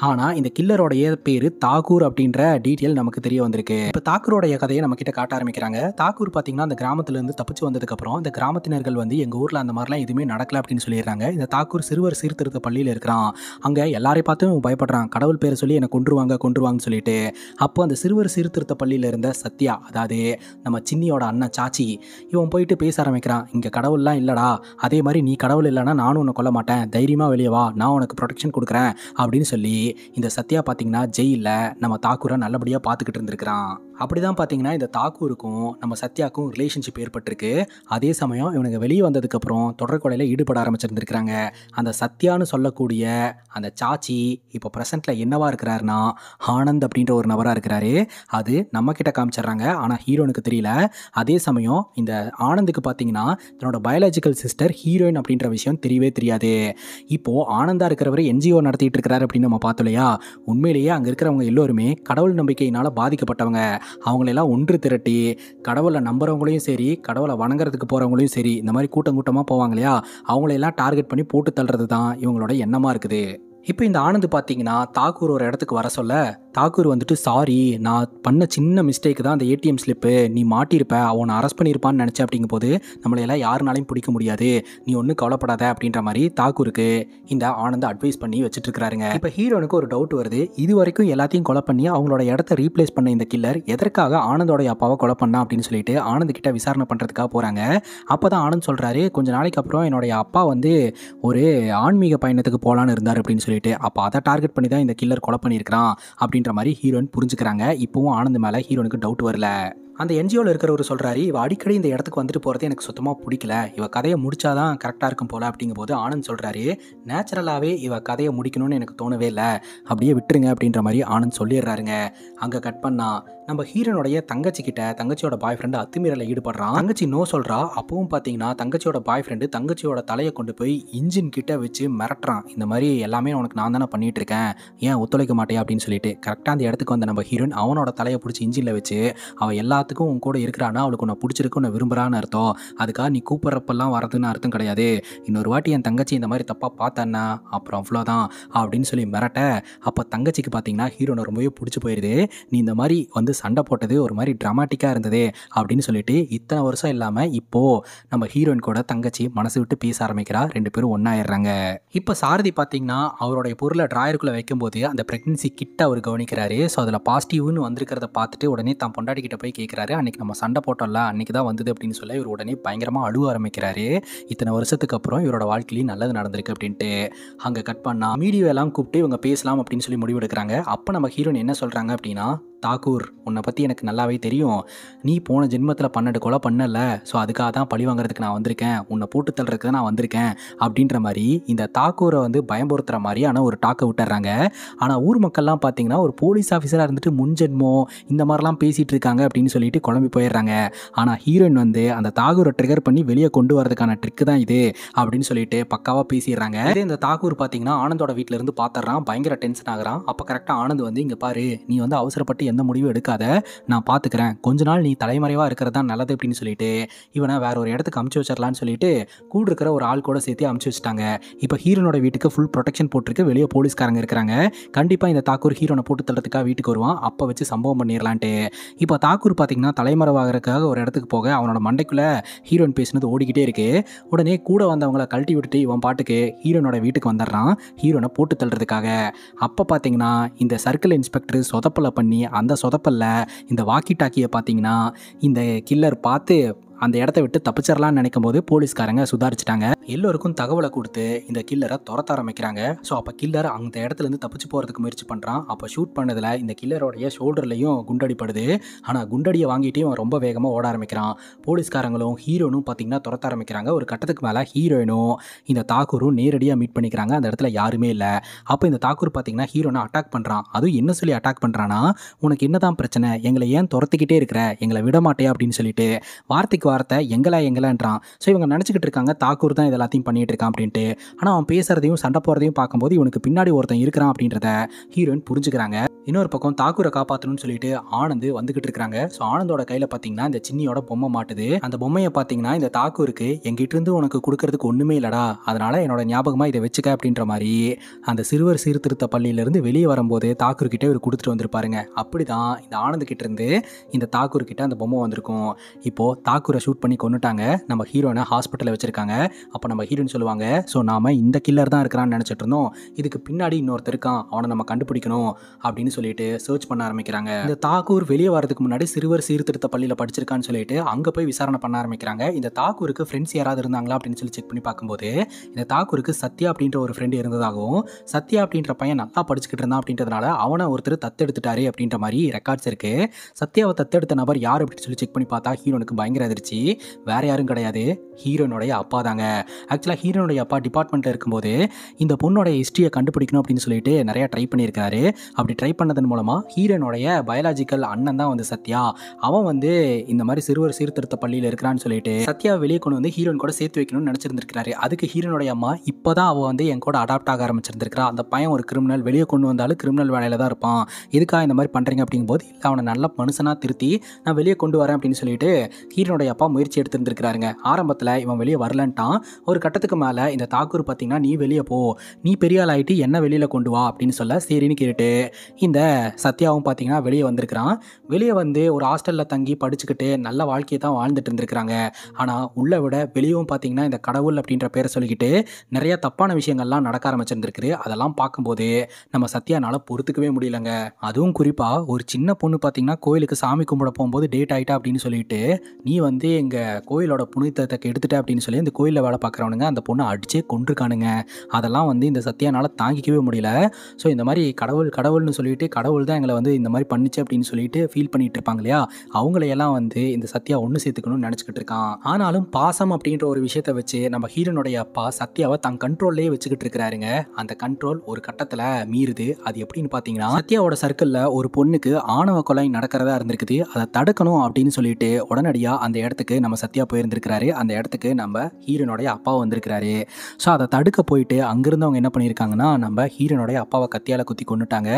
Speaker 1: ஆனால் இந்த கில்லரோடைய பேர் தாக்கூர் அப்படின்ற டீட்டெயில் நமக்கு தெரிய வந்திருக்கு. இப்போ தாக்கூரோடைய கதையை நம்ம கிட்ட காட்ட ஆரம்பிக்கிறாங்க. தாக்கூர் பார்த்தீங்கன்னா அந்த கிராமத்துலேருந்து தப்பிச்சு வந்ததுக்கப்புறம் இந்த கிராமத்தினர்கள் வந்து எங்கள் ஊரில் அந்த மாதிரிலாம் எதுவுமே நடக்கல அப்படின்னு சொல்லிடுறாங்க. இந்த தாக்கூர் சிறுவர் சீர்திருத்த பள்ளியில் இருக்கிறான். அங்கே எல்லாரையும் பார்த்தும் இவன் பயப்படுறான். கடவுள் பேரை சொல்லி என்னை கொண்டுருவாங்க கொண்டுருவாங்கன்னு சொல்லிட்டு. அப்போ அந்த சிறுவர் சீர்திருத்த பள்ளியில் இருந்த சத்யா அதாவது நம்ம சின்னியோட அண்ணன் சாச்சி இவன் போயிட்டு பேச ஆரம்பிக்கிறான். இங்கே கடவுள்லாம் இல்லைடா. அதே மாதிரி நீ கடவுள் இல்லைன்னா நானும் உன்னை கொல்ல மாட்டேன். தைரியமாக வெளியே வா. நான் உனக்கு ப்ரொடெக்ஷன் கொடுக்குறேன். அப்படின்னு சொல்லி இந்த சத்யா பார்த்தீங்கன்னா ஜெயிலில் நம்ம தாக்கூரை நல்லபடியாக பார்த்துக்கிட்டு இருந்திருக்கிறான். அப்படி தான் பார்த்தீங்கன்னா இந்த தாக்கூருக்கும் நம்ம சத்யாக்கும் ரிலேஷன்ஷிப் ஏற்பட்டிருக்கு. அதே சமயம் இவனுக்கு வெளியே வந்ததுக்கப்புறம் தொடர்கொலையில் ஈடுபட ஆரம்பிச்சிருந்துருக்கிறாங்க. அந்த சத்யான்னு சொல்லக்கூடிய அந்த சாச்சி இப்போ ப்ரெசென்ட்டில் என்னவா இருக்கிறாருன்னா ஆனந்த் அப்படின்ற ஒரு நபராக இருக்கிறாரு. அது நம்ம கிட்ட காமிச்சிடுறாங்க ஆனால் ஹீரோனுக்கு தெரியல. அதே சமயம் இந்த ஆனந்துக்கு பார்த்தீங்கன்னா தன்னோட பயாலஜிக்கல் சிஸ்டர் ஹீரோயின் அப்படின்ற விஷயம் தெரியவே தெரியாது. இப்போது ஆனந்தாக இருக்கிறவர் என்ஜிஓ நடத்திட்டு இருக்கிறாரு அப்படின்னு நம்ம பார்த்தோம் இல்லையா? உண்மையிலேயே அங்கே இருக்கிறவங்க எல்லோருமே கடவுள் நம்பிக்கையினால் பாதிக்கப்பட்டவங்க. அவங்களெல்லாம் ஒன்று திரட்டி கடவுளை நம்புறவங்களையும் சரி கடவுளை வணங்குறதுக்கு போகிறவங்களையும் சரி இந்த மாதிரி கூட்டம் கூட்டமாக போவாங்க இல்லையா? அவங்களையெல்லாம் டார்கெட் பண்ணி போட்டு தள்ளுறது தான் இவங்களோட எண்ணமாக இருக்குது. இப்போ இந்த ஆனந்த் பார்த்தீங்கன்னா தாக்கூர் ஒரு இடத்துக்கு வர சொல்ல தாக்கூர் வந்துட்டு சாரி நான் பண்ண சின்ன மிஸ்டேக் தான் அந்த ஏடிஎம் ஸ்லிப்பு நீ மாட்டியிருப்ப அவனை அரெஸ்ட் பண்ணியிருப்பான்னு நினச்சேன். அப்படிங்கும் போது நம்மளையெல்லாம் யாருனாலையும் பிடிக்க முடியாது. நீ ஒன்றும் கவலைப்படாத அப்படின்ற மாதிரி தாக்கூருக்கு இந்த ஆனந்த் அட்வைஸ் பண்ணி வச்சுட்டு இருக்கிறாருங்க இப்போ ஹீரோனுக்கு ஒரு டவுட் வருது. இது வரைக்கும் எல்லாத்தையும் கொலை பண்ணி அவங்களோட இடத்த ரீப்ளேஸ் பண்ண இந்த கில்லர் எதற்காக ஆனந்தோடைய அப்பாவை கொலை பண்ணா அப்படின்னு சொல்லிட்டு ஆனந்த் கிட்ட விசாரணை பண்ணுறதுக்காக போகிறாங்க அப்போ தான் ஆனந்த் சொல்கிறாரு கொஞ்ச நாளைக்கு அப்புறம் என்னுடைய அப்பா வந்து ஒரு ஆன்மீக பயணத்துக்கு போகலான்னு இருந்தார் அப்படின்னு சொல்லிட்டு அப்போ அதை டார்கெட் பண்ணி தான் இந்த கில்லர் கொலை பண்ணியிருக்கிறான் அப்படின்ற மாதிரி ஹீரோயின் புரிஞ்சுக்கிறாங்க. இப்போவும் ஆனந்த் மேலே ஹீரோனுக்கு டவுட் வரல. அந்த என்ஜிஓவில் இருக்கிறவர் சொல்கிறாரு இவ அடிக்கடி இந்த இடத்துக்கு வந்துட்டு போகிறது எனக்கு சுத்தமாக பிடிக்கல. இவ கதையை முடிச்சாதான் கரெக்டாக இருக்கும் போல அப்படிங்கும்போது ஆனந்த் சொல்கிறாரு நேச்சுரலாகவே இவ கதையை முடிக்கணும்னு எனக்கு தோணவே இல்லை. அப்படியே விட்டுருங்க அப்படின்ற மாதிரி ஆனந்த் சொல்லிடுறாருங்க. அங்கே கட் பண்ணா நம்ம ஹீரோனுடைய தங்கச்சி கிட்ட தங்கச்சியோட பாய் ஃப்ரெண்டு அத்துமீறல ஈடுபடுறான். தங்கச்சி நோ சொல்கிறா அப்பவும் பார்த்தீங்கன்னா தங்கச்சியோட பாய் ஃப்ரெண்டு தங்கச்சியோட தலையை கொண்டு போய் இன்ஜின் கிட்ட வச்சு மிரட்டுறான். இந்த மாதிரி எல்லாமே உனக்கு நான் தானே பண்ணிட்டு இருக்கேன் ஏன் ஒத்துழைக்க மாட்டேன் அப்படின்னு சொல்லிட்டு கரெக்டாக அந்த இடத்துக்கு வந்த நம்ம ஹீரோயின் அவனோட தலையை பிடிச்சி இன்ஜினில் வச்சு அவள் எல்லாத்துக்கும் உன் கூட இருக்கிறானா அவளுக்கு உன்னை பிடிச்சிருக்கு உன்னை விரும்புறான்னு அர்த்தம். அதுக்காக நீ கூப்பிட்றப்பெல்லாம் வரதுன்னு அர்த்தம் கிடையாது. இன்னொரு வாட்டி என் தங்கச்சி இந்த மாதிரி தப்பாக பார்த்தேன்னா அப்புறம் அவ்வளோதான் அப்படின்னு சொல்லி மிரட்ட அப்போ தங்கச்சிக்கு பார்த்தீங்கன்னா ஹீரோனை ரொம்பவே பிடிச்சி போயிடுது நீ இந்த மாதிரி வந்து சண்டை போட்டது ஒரு மாதிரி ட்ராமாட்டிக்காக இருந்தது அப்படின்னு சொல்லிட்டு இத்தனை வருஷம் இல்லாமல் இப்போது நம்ம ஹீரோயின் கூட தங்கச்சி மனசு விட்டு பேச ஆரம்பிக்கிறா. ரெண்டு பேரும் ஒன்றாயிடுறாங்க இப்போ சாரதி பார்த்தீங்கன்னா அவருடைய பொருளை ட்ராயருக்குள்ளே வைக்கும்போது அந்த ப்ரெக்னன்சி கிட்ட அவர் கவனிக்கிறாரு. ஸோ அதில் பாசிட்டிவ்னு வந்திருக்கிறத பார்த்துட்டு உடனே தான் பொண்டாட்டி கிட்ட போய் கேட்குறாரு. அன்றைக்கி நம்ம சண்டை போட்டோம்ல அன்றைக்கி தான் வந்தது அப்படின்னு சொல்ல இவர் உடனே பயங்கரமாக அழுவ ஆரம்பிக்கிறாரு. இத்தனை வருஷத்துக்கு அப்புறம் இவரோட வாழ்க்கையிலையும் நல்லது நடந்திருக்கு அப்படின்ட்டு. அங்கே கட் பண்ணால் மீடியோ எல்லாம் கூப்பிட்டு இவங்க பேசலாம் அப்படின்னு சொல்லி முடிவெடுக்கிறாங்க. அப்போ நம்ம ஹீரோயின் என்ன சொல்கிறாங்க அப்படின்னா தாக்கூர் உன்னை பற்றி எனக்கு நல்லாவே தெரியும். நீ போன ஜென்மத்தில் பன்னெண்டு கொலை பண்ணல. ஸோ அதுக்காக தான் பழி வாங்குறதுக்கு நான் வந்திருக்கேன். உன்னை போட்டு தள்ளுறதுக்கு தான் நான் வந்திருக்கேன். அப்படின்ற மாதிரி இந்த தாக்கூரை வந்து பயம்படுத்துகிற மாதிரியான ஒரு டாக்கை விட்டுறாங்க. ஆனால் ஊர் மக்கள்லாம் பார்த்தீங்கன்னா ஒரு போலீஸ் ஆஃபீஸராக இருந்துட்டு முன்ஜென்மோ இந்த மாதிரிலாம் பேசிகிட்டு இருக்காங்க அப்படின்னு சொல்லிட்டு குழம்பி போயிடுறாங்க. ஆனால் ஹீரோயின் வந்து அந்த தாகூரை ட்ரிகர் பண்ணி வெளியே கொண்டு வரதுக்கான ட்ரிக்கு தான் இது அப்படின்னு சொல்லிட்டு பக்காவாக பேசிடுறாங்க. இதே இந்த தாக்கூர் பார்த்தீங்கன்னா ஆனந்தோட வீட்டிலேருந்து பார்த்துறான் பயங்கர டென்ஷன் ஆகிறான். அப்போ கரெக்டாக ஆனந்த் வந்து இங்கே பாரு நீ வந்து அவசரப்பட்டு எந்த முடிவும் எடுக்காத நான் பார்த்துக்கிறேன் கொஞ்ச நாள் நீ தலைமறைவாக இருக்கிறது தான் நல்லது அப்படின்னு சொல்லிட்டு இவனை வேற ஒரு இடத்துக்கு அமுச்சு வச்சிடலான்னு சொல்லிட்டு கூட இருக்கிற ஒரு ஆள் கூட சேர்த்து அமுச்சு வச்சுட்டாங்க. இப்போ ஹீரோனோட வீட்டுக்கு ஃபுல் ப்ரொடெக்ஷன் போட்டிருக்கு. வெளியே போலீஸ்காரங்க இருக்கிறாங்க. கண்டிப்பாக இந்த தாக்கூர் ஹீரோனை போட்டு தள்ளதுக்காக வீட்டுக்கு வருவான். அப்போ வச்சு சம்பவம் பண்ணிடலான்ட்டு இப்போ தாக்கூர் பார்த்தீங்கன்னா தலைமறைவாகிறதுக்காக ஒரு இடத்துக்கு போக அவனோட மண்டைக்குள்ளே ஹீரோயின் பேசினது ஓடிக்கிட்டே இருக்கு. உடனே கூட வந்தவங்கள கழட்டி விட்டுட்டு இவன் பாட்டுக்கு ஹீரோனோட வீட்டுக்கு வந்துடுறான். ஹீரோனை போட்டு தள்ளுறதுக்காக. அப்போ பார்த்தீங்கன்னா இந்த சர்க்கிள் இன்ஸ்பெக்டர் சொதப்பலை பண்ணி அந்த சொதப்பல்ல. இந்த வாக்கி டாக்கியை பார்த்தீங்கன்னா இந்த கில்லர் பார்த்து அந்த இடத்த விட்டு தப்பிச்சிடலாம்னு நினைக்கும் போது போலீஸ்காரங்க சுதாரிச்சிட்டாங்க. எல்லோருக்கும் தகவலை கொடுத்து இந்த கில்லரை துரத்த ஆரம்பிக்கிறாங்க. ஸோ அப்போ கில்லர் அந்த இடத்துல இருந்து தப்பிச்சு போகிறதுக்கு முயற்சி பண்ணுறான் அப்போ ஷூட் பண்ணதில் இந்த கில்லரோடைய ஷோல்டர்லையும் குண்டடிப்படுது. ஆனால் குண்டடியை வாங்கிட்டு அவன் ரொம்ப வேகமாக ஓட ஆரம்பிக்கிறான். போலீஸ்காரங்களும் ஹீரோனும் பார்த்தீங்கன்னா துரத்த ஆரம்பிக்கிறாங்க. ஒரு கட்டத்துக்கு மேலே ஹீரோயினும் இந்த தாக்கூரும் நேரடியாக மீட் பண்ணிக்கிறாங்க. அந்த இடத்துல யாருமே இல்லை. அப்போ இந்த தாக்கூர் பார்த்தீங்கன்னா ஹீரோனை அட்டாக் பண்ணுறான் அதுவும் என்ன சொல்லி அட்டாக் பண்ணுறான்னா உனக்கு என்னதான் பிரச்சனை? எங்களை ஏன் துரத்திக்கிட்டே இருக்கிற? எங்களை விட மாட்டேன் அப்படின்னு சொல்லிட்டு வார்த்தைக்கு வார்த்தை எங்களா எங்களான்றான் ஸோ இவங்க நினச்சிக்கிட்டு இருக்காங்க தாக்கூர் தான் இது எல்லாத்தையும் பண்ணிட்டு இருக்கான் அப்படின்ட்டு. ஆனால் அவன் பேசுறதையும் சண்டை போகிறதையும் பார்க்கும்போது இவனுக்கு பின்னாடி ஒருத்தன் இருக்கிறான் அப்படின்றத ஹீரோயின் புரிஞ்சுக்கிறாங்க. இன்னொரு பக்கம் தாக்கூரை காப்பாற்றணும்னு சொல்லிட்டு ஆனந்த் வந்துகிட்டு இருக்காங்க ஸோ ஆனந்தோட கையில் பார்த்தீங்கன்னா இந்த சின்னியோட பொம்மை மாட்டுது. அந்த பொம்மையை பார்த்தீங்கன்னா இந்த தாக்கூருக்கு எங்கிட்ட இருந்து உனக்கு கொடுக்கறதுக்கு ஒன்றுமே இல்லடா. அதனால என்னோட ஞாபகமாக இதை வச்சுக்க அப்படின்ற மாதிரி அந்த சிறுவர் சீர்திருத்த பள்ளியிலேருந்து வெளியே வரும்போது தாக்கூர் கிட்டே இவர் கொடுத்துட்டு வந்திருப்பாருங்க. அப்படி தான் இந்த ஆனந்த் கிட்ட இருந்து இந்த தாக்கூர் கிட்ட அந்த பொம்மை வந்திருக்கும். இப்போது தாக்கூரை ஷூட் பண்ணி கொண்டுட்டாங்க நம்ம ஹீரோனை ஹாஸ்பிட்டலில் வச்சிருக்காங்க. அப்போ நம்ம ஹீரோன்னு சொல்லுவாங்க ஸோ நாம இந்த கில்லர் தான் இருக்கிறான்னு நினச்சிட்டு இருந்தோம். இதுக்கு பின்னாடி இன்னொருத்தர் இருக்கான். அவனை நம்ம கண்டுபிடிக்கணும். அப்படின்னு சொல்லிட்டு சர்ச் பண்ண ஆரம்பிக்கிறாங்க. இந்த தாக்கூர் வெளியே வரதுக்கு முன்னாடி சிறுவர் சீர்திருத்த பள்ளியில் படிச்சிருக்கான்னு சொல்லிட்டு அங்கே போய் விசாரணை பண்ண ஆரம்பிக்கிறாங்க. இந்த தாக்கூருக்கு ஃப்ரெண்ட்ஸ் யாராவது இருந்தாங்களா அப்படின்னு சொல்லி செக் பண்ணி பார்க்கும்போது இந்த தாக்கூருக்கு சத்யா அப்படின்ற ஒரு ஃப்ரெண்டு இருந்ததாகவும் சத்யா அப்படின்ற பையன் நல்லா படிச்சுக்கிட்டு இருந்தான் அப்படின்றதுனால அவனை ஒருத்தர் தத்தெடுத்துட்டாரு அப்படின்ற மாதிரி ரெக்கார்ட்ஸ் இருக்கு. சத்யாவை தத்தெடுத்த நபர் யார் அப்படின்னு சொல்லி செக் பண்ணி பார்த்தா ஹீரோனுக்கு பயங்கர அதிர்ச்சி. வேற யாரும் கிடையாது. ஹீரோனுடைய அப்பா தாங்க. ஆக்சுவலாக ஹீரோனுடைய அப்பா டிபார்ட்மெண்ட்டில் இருக்கும்போது இந்த பொண்ணோட ஹிஸ்ட்ரியை கண்டுபிடிக்கணும் அப்படின்னு சொல்லிட்டு நிறையா ட்ரை பண்ணியிருக்காரு அப்படி ட்ரை பண்ணதன் மூலமாக ஹீரோனுடைய பயாலஜிக்கல் அண்ணன் தான் வந்து சத்யா. அவன் வந்து இந்த மாதிரி சிறுவர் சீர்திருத்த பள்ளியில் இருக்கிறான்னு சொல்லிட்டு சத்யா வெளியே கொண்டு வந்து ஹீரோன் கூட சேர்த்து வைக்கணும்னு நினச்சிருந்திருக்காரு அதுக்கு ஹீரோனுடைய அம்மா இப்போ தான் அவள் வந்து என் கூட அடாப்ட் ஆக ஆரம்பிச்சிருந்திருக்கிறா. அந்த பையன் ஒரு கிரிமினல் வெளியே கொண்டு வந்தாலும் கிரிமினல் வேலையில் தான் இருப்பான். இதுக்காக இந்த மாதிரி பண்ணுறீங்க அப்படிங்கும்போது இல்லை அவனை நல்ல மனுஷனாக திருத்தி நான் வெளியே கொண்டு வரேன் அப்படின்னு சொல்லிட்டு ஹீரோனுடைய அப்பா முயற்சி எடுத்திருந்திருக்கிறாருங்க. ஆரம்பத்தில் இவன் வெளியே வரலன்ட்டான். ஒரு கட்டத்துக்கு மேலே இந்த தாக்கூர் பார்த்தீங்கன்னா நீ வெளியே போ. நீ பெரிய ஆள் ஆகிட்டு என்ன வெளியில் கொண்டு வா? அப்படின்னு சொல்ல சரின்னு கேட்டுட்டு இந்த சத்யாவும் பார்த்தீங்கன்னா வெளியே வந்திருக்கிறான். வெளியே வந்து ஒரு ஹாஸ்டலில் தங்கி படிச்சுக்கிட்டு நல்ல வாழ்க்கையை தான் வாழ்ந்துட்டு இருந்திருக்கிறாங்க. ஆனால் உள்ளே விட வெளியவும் பார்த்தீங்கன்னா இந்த கடவுள் அப்படின்ற பேரை சொல்லிக்கிட்டு நிறைய தப்பான விஷயங்கள்லாம் நடக்க ஆரம்பிச்சிருந்துருக்குது. அதெல்லாம் பார்க்கும்போது நம்ம சத்யானால் பொறுத்துக்கவே முடியலங்க. அதுவும் குறிப்பாக ஒரு சின்ன பொண்ணு பார்த்தீங்கன்னா கோயிலுக்கு சாமி கும்பிட போகும்போது டேட் ஆகிட்டா அப்படின்னு சொல்லிட்டு நீ வந்து எங்கள் கோயிலோட புனிதத்தை எடுத்துட்ட அப்படின்னு சொல்லி இந்த கோயிலில் வேலை பார்க்குறவனுங்க அந்த பொண்ணை அடிச்சே கொண்டிருக்கானுங்க அதெல்லாம் வந்து இந்த சத்யானால் தாங்கிக்கவே முடியல. ஸோ இந்த மாதிரி கடவுள் கடவுள்னு சொல்லிட்டு கடவுள் தான் எங்களை வந்து இந்த மாதிரி பண்ணிச்சு அப்படின்னு சொல்லிட்டு ஃபீல் பண்ணிட்டு இருப்பாங்க இல்லையா? அவங்களையெல்லாம் வந்து இந்த சத்யா ஒன்று சேர்த்துக்கணும்னு நினச்சிக்கிட்டு இருக்கான். ஆனாலும் பாசம் அப்படின்ற ஒரு விஷயத்தை வச்சு நம்ம ஹீரோனுடைய அப்பா சத்யாவை தன் கண்ட்ரோல்லே வச்சுக்கிட்டு இருக்கிறாருங்க. அந்த கண்ட்ரோல் ஒரு கட்டத்தில் மீறுது. அது எப்படின்னு பார்த்தீங்கன்னா சத்யாவோட சர்க்கிளில் ஒரு பொண்ணுக்கு ஆணவ கொலை நடக்கிறதா இருந்திருக்குது. அதை தடுக்கணும் அப்படின்னு சொல்லிட்டு உடனடியாக அந்த இடத்துக்கு நம்ம சத்யா போயிருந்திருக்கிறாரு. அந்த இடத்துக்கு நம்ம ஹீரோனுடைய அப்பா வந்திருக்கிறாரு. ஸோ அதை தடுக்க போயிட்டு அங்கிருந்தவங்க என்ன பண்ணியிருக்காங்கன்னா நம்ம ஹீரோனுடைய அப்பாவை கத்தியால் குத்தி கொண்டுட்டாங்க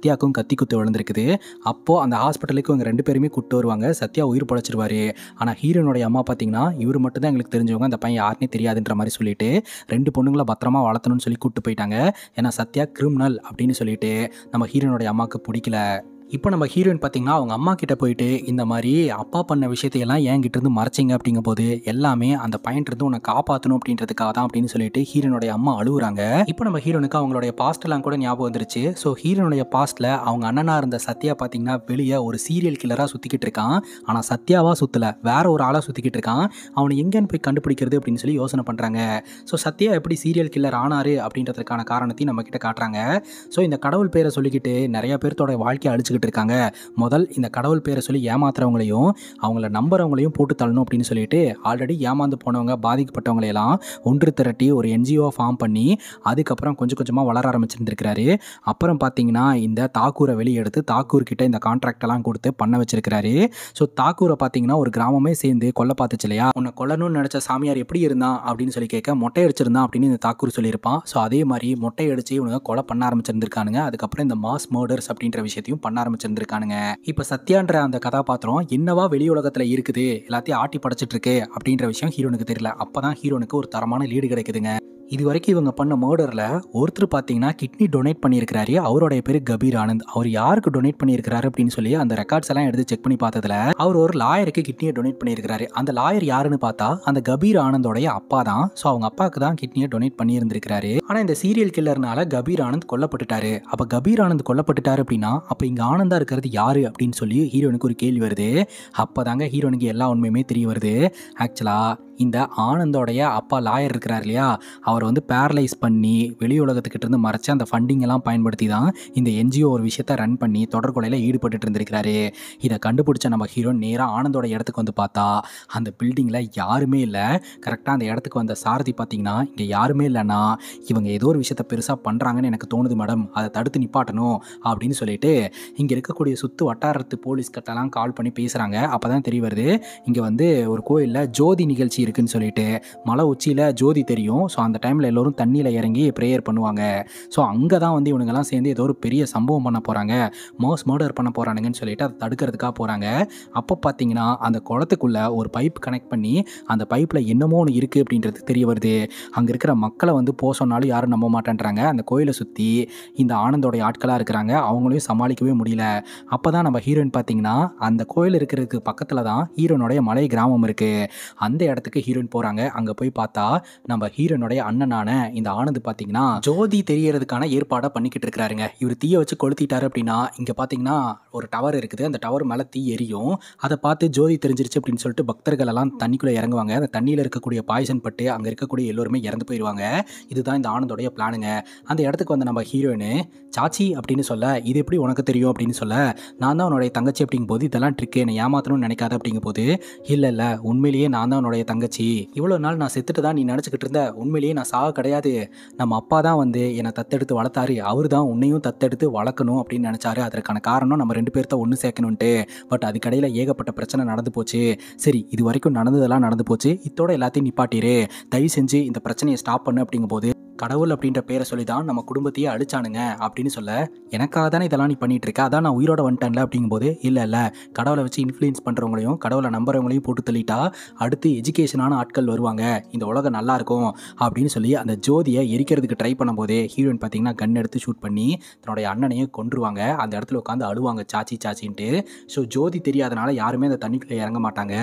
Speaker 1: சத்யாவுக்கும் கத்தி குத்து விழுந்திருக்குது. அப்போது அந்த ஹாஸ்பிட்டலுக்கு இவங்க ரெண்டு பேருமே கூட்டு வருவாங்க. சத்யா உயிர் பழச்சிருவாரு. ஆனால் ஹீரோனுடைய அம்மா பார்த்தீங்கன்னா இவர் மட்டும் தான் எங்களுக்கு தெரிஞ்சவங்க. அந்த பையன் யாருனே தெரியாதுன்ற மாதிரி சொல்லிட்டு ரெண்டு பொண்ணுங்களை பத்திரமா வளர்த்தணும்னு சொல்லி கூப்பிட்டு போயிட்டாங்க. ஏன்னா சத்யா கிரிமினல் அப்படின்னு சொல்லிட்டு நம்ம ஹீரோனுடைய அம்மாவுக்கு பிடிக்கல. இப்போ நம்ம ஹீரோயின் பார்த்தீங்கன்னா அவங்க அம்மா கிட்ட போயிட்டு இந்த மாதிரி அப்பா பண்ண விஷயத்தையெல்லாம் ஏன் கிட்டேருந்து மறைச்சிங்க அப்படிங்கும் போது எல்லாமே அந்த பையன்ட்டு உன்னை காப்பாற்றணும் அப்படின்றதுக்காக தான் அப்படின்னு சொல்லிட்டு ஹீரோனுடைய அம்மா அழுகுறாங்க இப்போ நம்ம ஹீரோனுக்கு அவங்களுடைய பாஸ்ட்லாம் கூட ஞாபகம் வந்துருச்சு. ஸோ ஹீரோனுடைய பாஸ்ட்டில் அவங்க அண்ணனா இருந்த சத்யா பார்த்தீங்கன்னா வெளியே ஒரு சீரியல் கில்லராக சுற்றிக்கிட்டு இருக்கான். ஆனால் சத்யாவாக சுற்றல வேற ஒரு ஆளாக சுற்றிக்கிட்டு இருக்கான். அவனை எங்கேன்னு போய் கண்டுபிடிக்கிறது அப்படின்னு சொல்லி யோசனை பண்ணுறாங்க ஸோ சத்யா எப்படி சீரியல் கில்லர் ஆனாரு அப்படின்றதுக்கான காரணத்தையும் நம்ம கிட்ட காட்டுறாங்க. ஸோ இந்த கடவுள் பேரை சொல்லிக்கிட்டு நிறைய பேர்த்தோட வாழ்க்கையை அழிச்சுக்கிட்டு பார்த்துக்கிட்டு இருக்காங்க முதல் இந்த கடவுள் பேரை சொல்லி ஏமாத்துறவங்களையும் அவங்கள நம்புறவங்களையும் போட்டு தள்ளணும் அப்படின்னு சொல்லிட்டு ஆல்ரெடி ஏமாந்து போனவங்க பாதிக்கப்பட்டவங்களையெல்லாம் ஒன்று திரட்டி ஒரு என்ஜிஓ ஃபார்ம் பண்ணி அதுக்கப்புறம் கொஞ்சம் கொஞ்சமாக வளர ஆரம்பிச்சிருந்துருக்கிறாரு. அப்புறம் பார்த்தீங்கன்னா இந்த தாக்கூரை வெளியெடுத்து தாக்கூர் கிட்ட இந்த கான்ட்ராக்டெல்லாம் கொடுத்து பண்ண வச்சிருக்கிறாரு. ஸோ தாக்கூரை பார்த்தீங்கன்னா ஒரு கிராமமே சேர்ந்து கொல்ல பார்த்துச்சு இல்லையா? உன்னை கொல்லணும்னு நினச்ச சாமியார் எப்படி இருந்தான் அப்படின்னு சொல்லி கேட்க மொட்டை அடிச்சிருந்தான் அப்படின்னு இந்த தாக்கூர் சொல்லியிருப்பான். ஸோ அதே மாதிரி மொட்டை அடிச்சு இவனுங்க கொலை பண்ண ஆரம்பிச்சிருந்திருக்கானுங்க. அதுக்கப்புறம் இந்த மாஸ் மர்டர்ஸ் அப்படின்ற விஷயத்தையும் பண்ண ஆரம்பிச்சிருந்திருக்கானுங்க. இப்போ சத்யான்ற அந்த கதாபாத்திரம் என்னவா வெளி உலகத்தில் இருக்குது எல்லாத்தையும் ஆட்டி படைச்சிட்டு இருக்கு அப்படின்ற விஷயம் ஹீரோனுக்கு தெரியல. அப்பதான் ஹீரோனுக்கு ஒரு தரமான லீடு கிடைக்குதுங்க. இது வரைக்கும் இவங்க பண்ண மர்டரில் ஒருத்தர் பார்த்தீங்கன்னா கிட்னி டொனேட் பண்ணியிருக்கிறாரு. அவருடைய பேர் கபீர் ஆனந்த். அவர் யாருக்கு டொனேட் பண்ணியிருக்கிறாரு அப்படின்னு சொல்லி அந்த ரெக்கார்ட்ஸ் எல்லாம் எடுத்து செக் பண்ணி பார்த்ததுல அவர் ஒரு லாயருக்கு கிட்னியை டொனேட் பண்ணியிருக்கிறாரு. அந்த லாயர் யாருன்னு பார்த்தா அந்த கபீர் ஆனந்தோடைய அப்பா தான். ஸோ அவங்க அப்பாவுக்கு தான் கிட்னியை டொனேட் பண்ணியிருந்திருக்கிறாரு. ஆனால் இந்த சீரியல் கில்லர்னால கபீர் ஆனந்த் கொல்லப்பட்டுட்டாரு. அப்போ கபீர் ஆனந்த் கொல்லப்பட்டுட்டாரு அப்படின்னா அப்போ இங்கே ஆனந்தா இருக்கிறது யாரு அப்படின்னு சொல்லி ஹீரோனுக்கு ஒரு கேள்வி வருது. அப்போதாங்க ஹீரோனுக்கு எல்லா உண்மையுமே தெரிய வருது. ஆக்சுவலாக இந்த ஆனந்தோடைய அப்பா லாயர் இருக்கிறார் இல்லையா? அவர் வந்து பேரலைஸ் பண்ணி வெளி உலகத்துக்கிட்ட இருந்து மறைச்சு அந்த ஃபண்டிங் எல்லாம் பயன்படுத்தி தான் இந்த என்ஜிஓ ஒரு விஷயத்தை ரன் பண்ணி தொடர்கொலையில் ஈடுபட்டு இருந்திருக்கிறாரு. இதை கண்டுபிடிச்ச நம்ம ஹீரோ நேராக ஆனந்தோட இடத்துக்கு வந்து பார்த்தா அந்த பில்டிங்கில் யாருமே இல்லை. கரெக்டாக அந்த இடத்துக்கு வந்த சாரதி பார்த்தீங்கன்னா இங்கே யாருமே இல்லைன்னா இவங்க ஏதோ ஒரு விஷயத்த பெருசாக பண்ணுறாங்கன்னு எனக்கு தோணுது மேடம் அதை தடுத்து நிப்பாட்டணும் அப்படின்னு சொல்லிட்டு இங்கே இருக்கக்கூடிய சுற்று வட்டாரத்து போலீஸ்கிட்டலாம் கால் பண்ணி பேசுகிறாங்க அப்போ தான் தெரிய வருது இங்கே வந்து ஒரு கோயிலில் ஜோதி நிகழ்ச்சி இருக்குன்னு சொல்லிட்டு மலை உச்சியில் ஜோதி தெரியும். ஸோ அந்த டைமில் எல்லோரும் தண்ணியில் இறங்கி ப்ரேயர் பண்ணுவாங்க. ஸோ அங்கே தான் வந்து இவனுங்கெல்லாம் சேர்ந்து ஏதோ ஒரு பெரிய சம்பவம் பண்ண போகிறாங்க மாஸ் மர்டர் பண்ண போகிறானுங்கன்னு சொல்லிட்டு அதை தடுக்கிறதுக்காக போகிறாங்க அப்போ பார்த்தீங்கன்னா அந்த குளத்துக்குள்ளே ஒரு பைப் கனெக்ட் பண்ணி அந்த பைப்பில் என்னமோ ஒன்று இருக்குது அப்படின்றது தெரிய வருது. அங்கே இருக்கிற மக்களை வந்து போக சொன்னாலும் யாரும் நம்ப மாட்டேன்றாங்க. அந்த கோயிலை சுற்றி இந்த ஆனந்தோடைய ஆட்களாக இருக்கிறாங்க. அவங்களையும் சமாளிக்கவே முடியல. அப்போ தான் நம்ம ஹீரோயின் பார்த்தீங்கன்னா அந்த கோயில் இருக்கிறதுக்கு பக்கத்தில் தான் ஹீரோனுடைய மலை கிராமம் இருக்குது அந்த இடத்துக்கு ஹீரோயின் போகிறாங்க அங்கே போய் பார்த்தா நம்ம ஹீரோனுடைய அண்ணனான இந்த ஆனந்த் பார்த்தீங்கன்னா ஜோதி தெரியறதுக்கான ஏற்பாடாக பண்ணிக்கிட்டு இருக்கிறாருங்க. இவர் தீயை வச்சு கொளுத்திட்டாரு அப்படின்னா இங்கே பார்த்தீங்கன்னா ஒரு டவர் இருக்குது. அந்த டவர் மேலே தீ எரியும். அதை பார்த்து ஜோதி தெரிஞ்சிருச்சு அப்படின்னு சொல்லிட்டு பக்தர்கள் எல்லாம் தண்ணிக்குள்ளே இறங்குவாங்க. அந்த தண்ணியில் இருக்கக்கூடிய பாய்சன் பட்டு அங்கே இருக்கக்கூடிய எல்லோருமே இறந்து போயிடுவாங்க இதுதான் இந்த ஆனந்தோடைய பிளானுங்க அந்த இடத்துக்கு வந்த நம்ம ஹீரோயின் சாச்சி அப்படின்னு சொல்ல இது எப்படி உனக்கு தெரியும்? அப்படின்னு சொல்ல நான் தான் உன்னுடைய தங்கச்சி அப்படிங்கும் போது இதெல்லாம் ட்ரிக்கு என்னை ஏமாத்தணும்னு நினைக்காத அப்படிங்கும் போது இல்லை இல்லை. உண்மையிலேயே நான் தான் உன்னுடைய தங்கச்சி இவ்வளோ நாள் நான் செத்துட்டு தான் நீ நினச்சிக்கிட்டு இருந்த உண்மையிலேயே நான் சாக கிடையாது. நம்ம அப்பா தான் வந்து என்னை தத்தெடுத்து வளர்த்தாரு. அவர் தான் உன்னையும் தத்தெடுத்து வளர்க்கணும் அப்படின்னு நினச்சாரு. அதற்கான காரணம் நம்ம ரெண்டு பேர்த்த ஒன்று சேர்க்கணுன்ட்டு பட் அதுக்கடையில் ஏகப்பட்ட பிரச்சனை நடந்து போச்சு. சரி இது வரைக்கும் நடந்ததெல்லாம் நடந்து போச்சு. இத்தோட எல்லாத்தையும் நிப்பாட்டிரு. தயவு செஞ்சு இந்த பிரச்சனையை ஸ்டாப் பண்ணு அப்படிங்கும்போது கடவுள் அப்படின்ற பேரை சொல்லி தான் நம்ம குடும்பத்தையே அழிச்சானுங்க அப்படின்னு சொல்ல எனக்காக தானே இதெல்லாம் நீ பண்ணிட்டு இருக்க அதான் நான் உயிரோட வந்துட்டேன்ல அப்படிங்கும்போது இல்லை இல்லை. கடவுளை வச்சு இன்ஃப்ளூயன்ஸ் பண்ணுறவங்களையும் கடவுளை நம்புறவங்களையும் போட்டு தள்ளிட்டா அடுத்து எஜுகேஷனான ஆட்கள் வருவாங்க. இந்த உலகம் நல்லா இருக்கும் அப்படின்னு சொல்லி அந்த ஜோதியை எரிக்கிறதுக்கு ட்ரை பண்ணும்போதே ஹீரோயின் பார்த்தீங்கன்னா கன் எடுத்து ஷூட் பண்ணி தன்னுடைய அண்ணனையும் கொன்றுவாங்க. அந்த இடத்துல உட்காந்து அழுவாங்க சாச்சி சாச்சின்ட்டு. ஸோ ஜோதி தெரியாதனால யாருமே அந்த தண்ணிக்குள்ளே இறங்க மாட்டாங்க.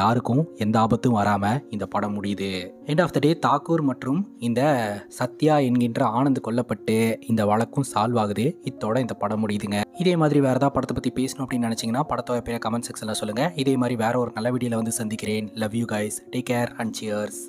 Speaker 1: யாருக்கும் எந்த ஆபத்தும் வராமல் இந்த படம் முடியுது. End of the day Thakur மற்றும் இந்த சத்யா என்கின்ற ஆனந்த் கொல்லப்பட்டு இந்த வழக்கும் சால்வ் ஆகுது. இத்தோட இந்த படம் முடியுதுங்க. இதே மாதிரி வேறு ஏதாவது படத்தை பற்றி பேசணும் அப்படின்னு நினச்சிங்கன்னா படத்தோட பேர கமெண்ட் செக்ஷனில் சொல்லுங்கள் இதே மாதிரி வேற ஒரு நல்ல வீடியோவில் வந்து சந்திக்கிறேன். Love you guys take care and cheers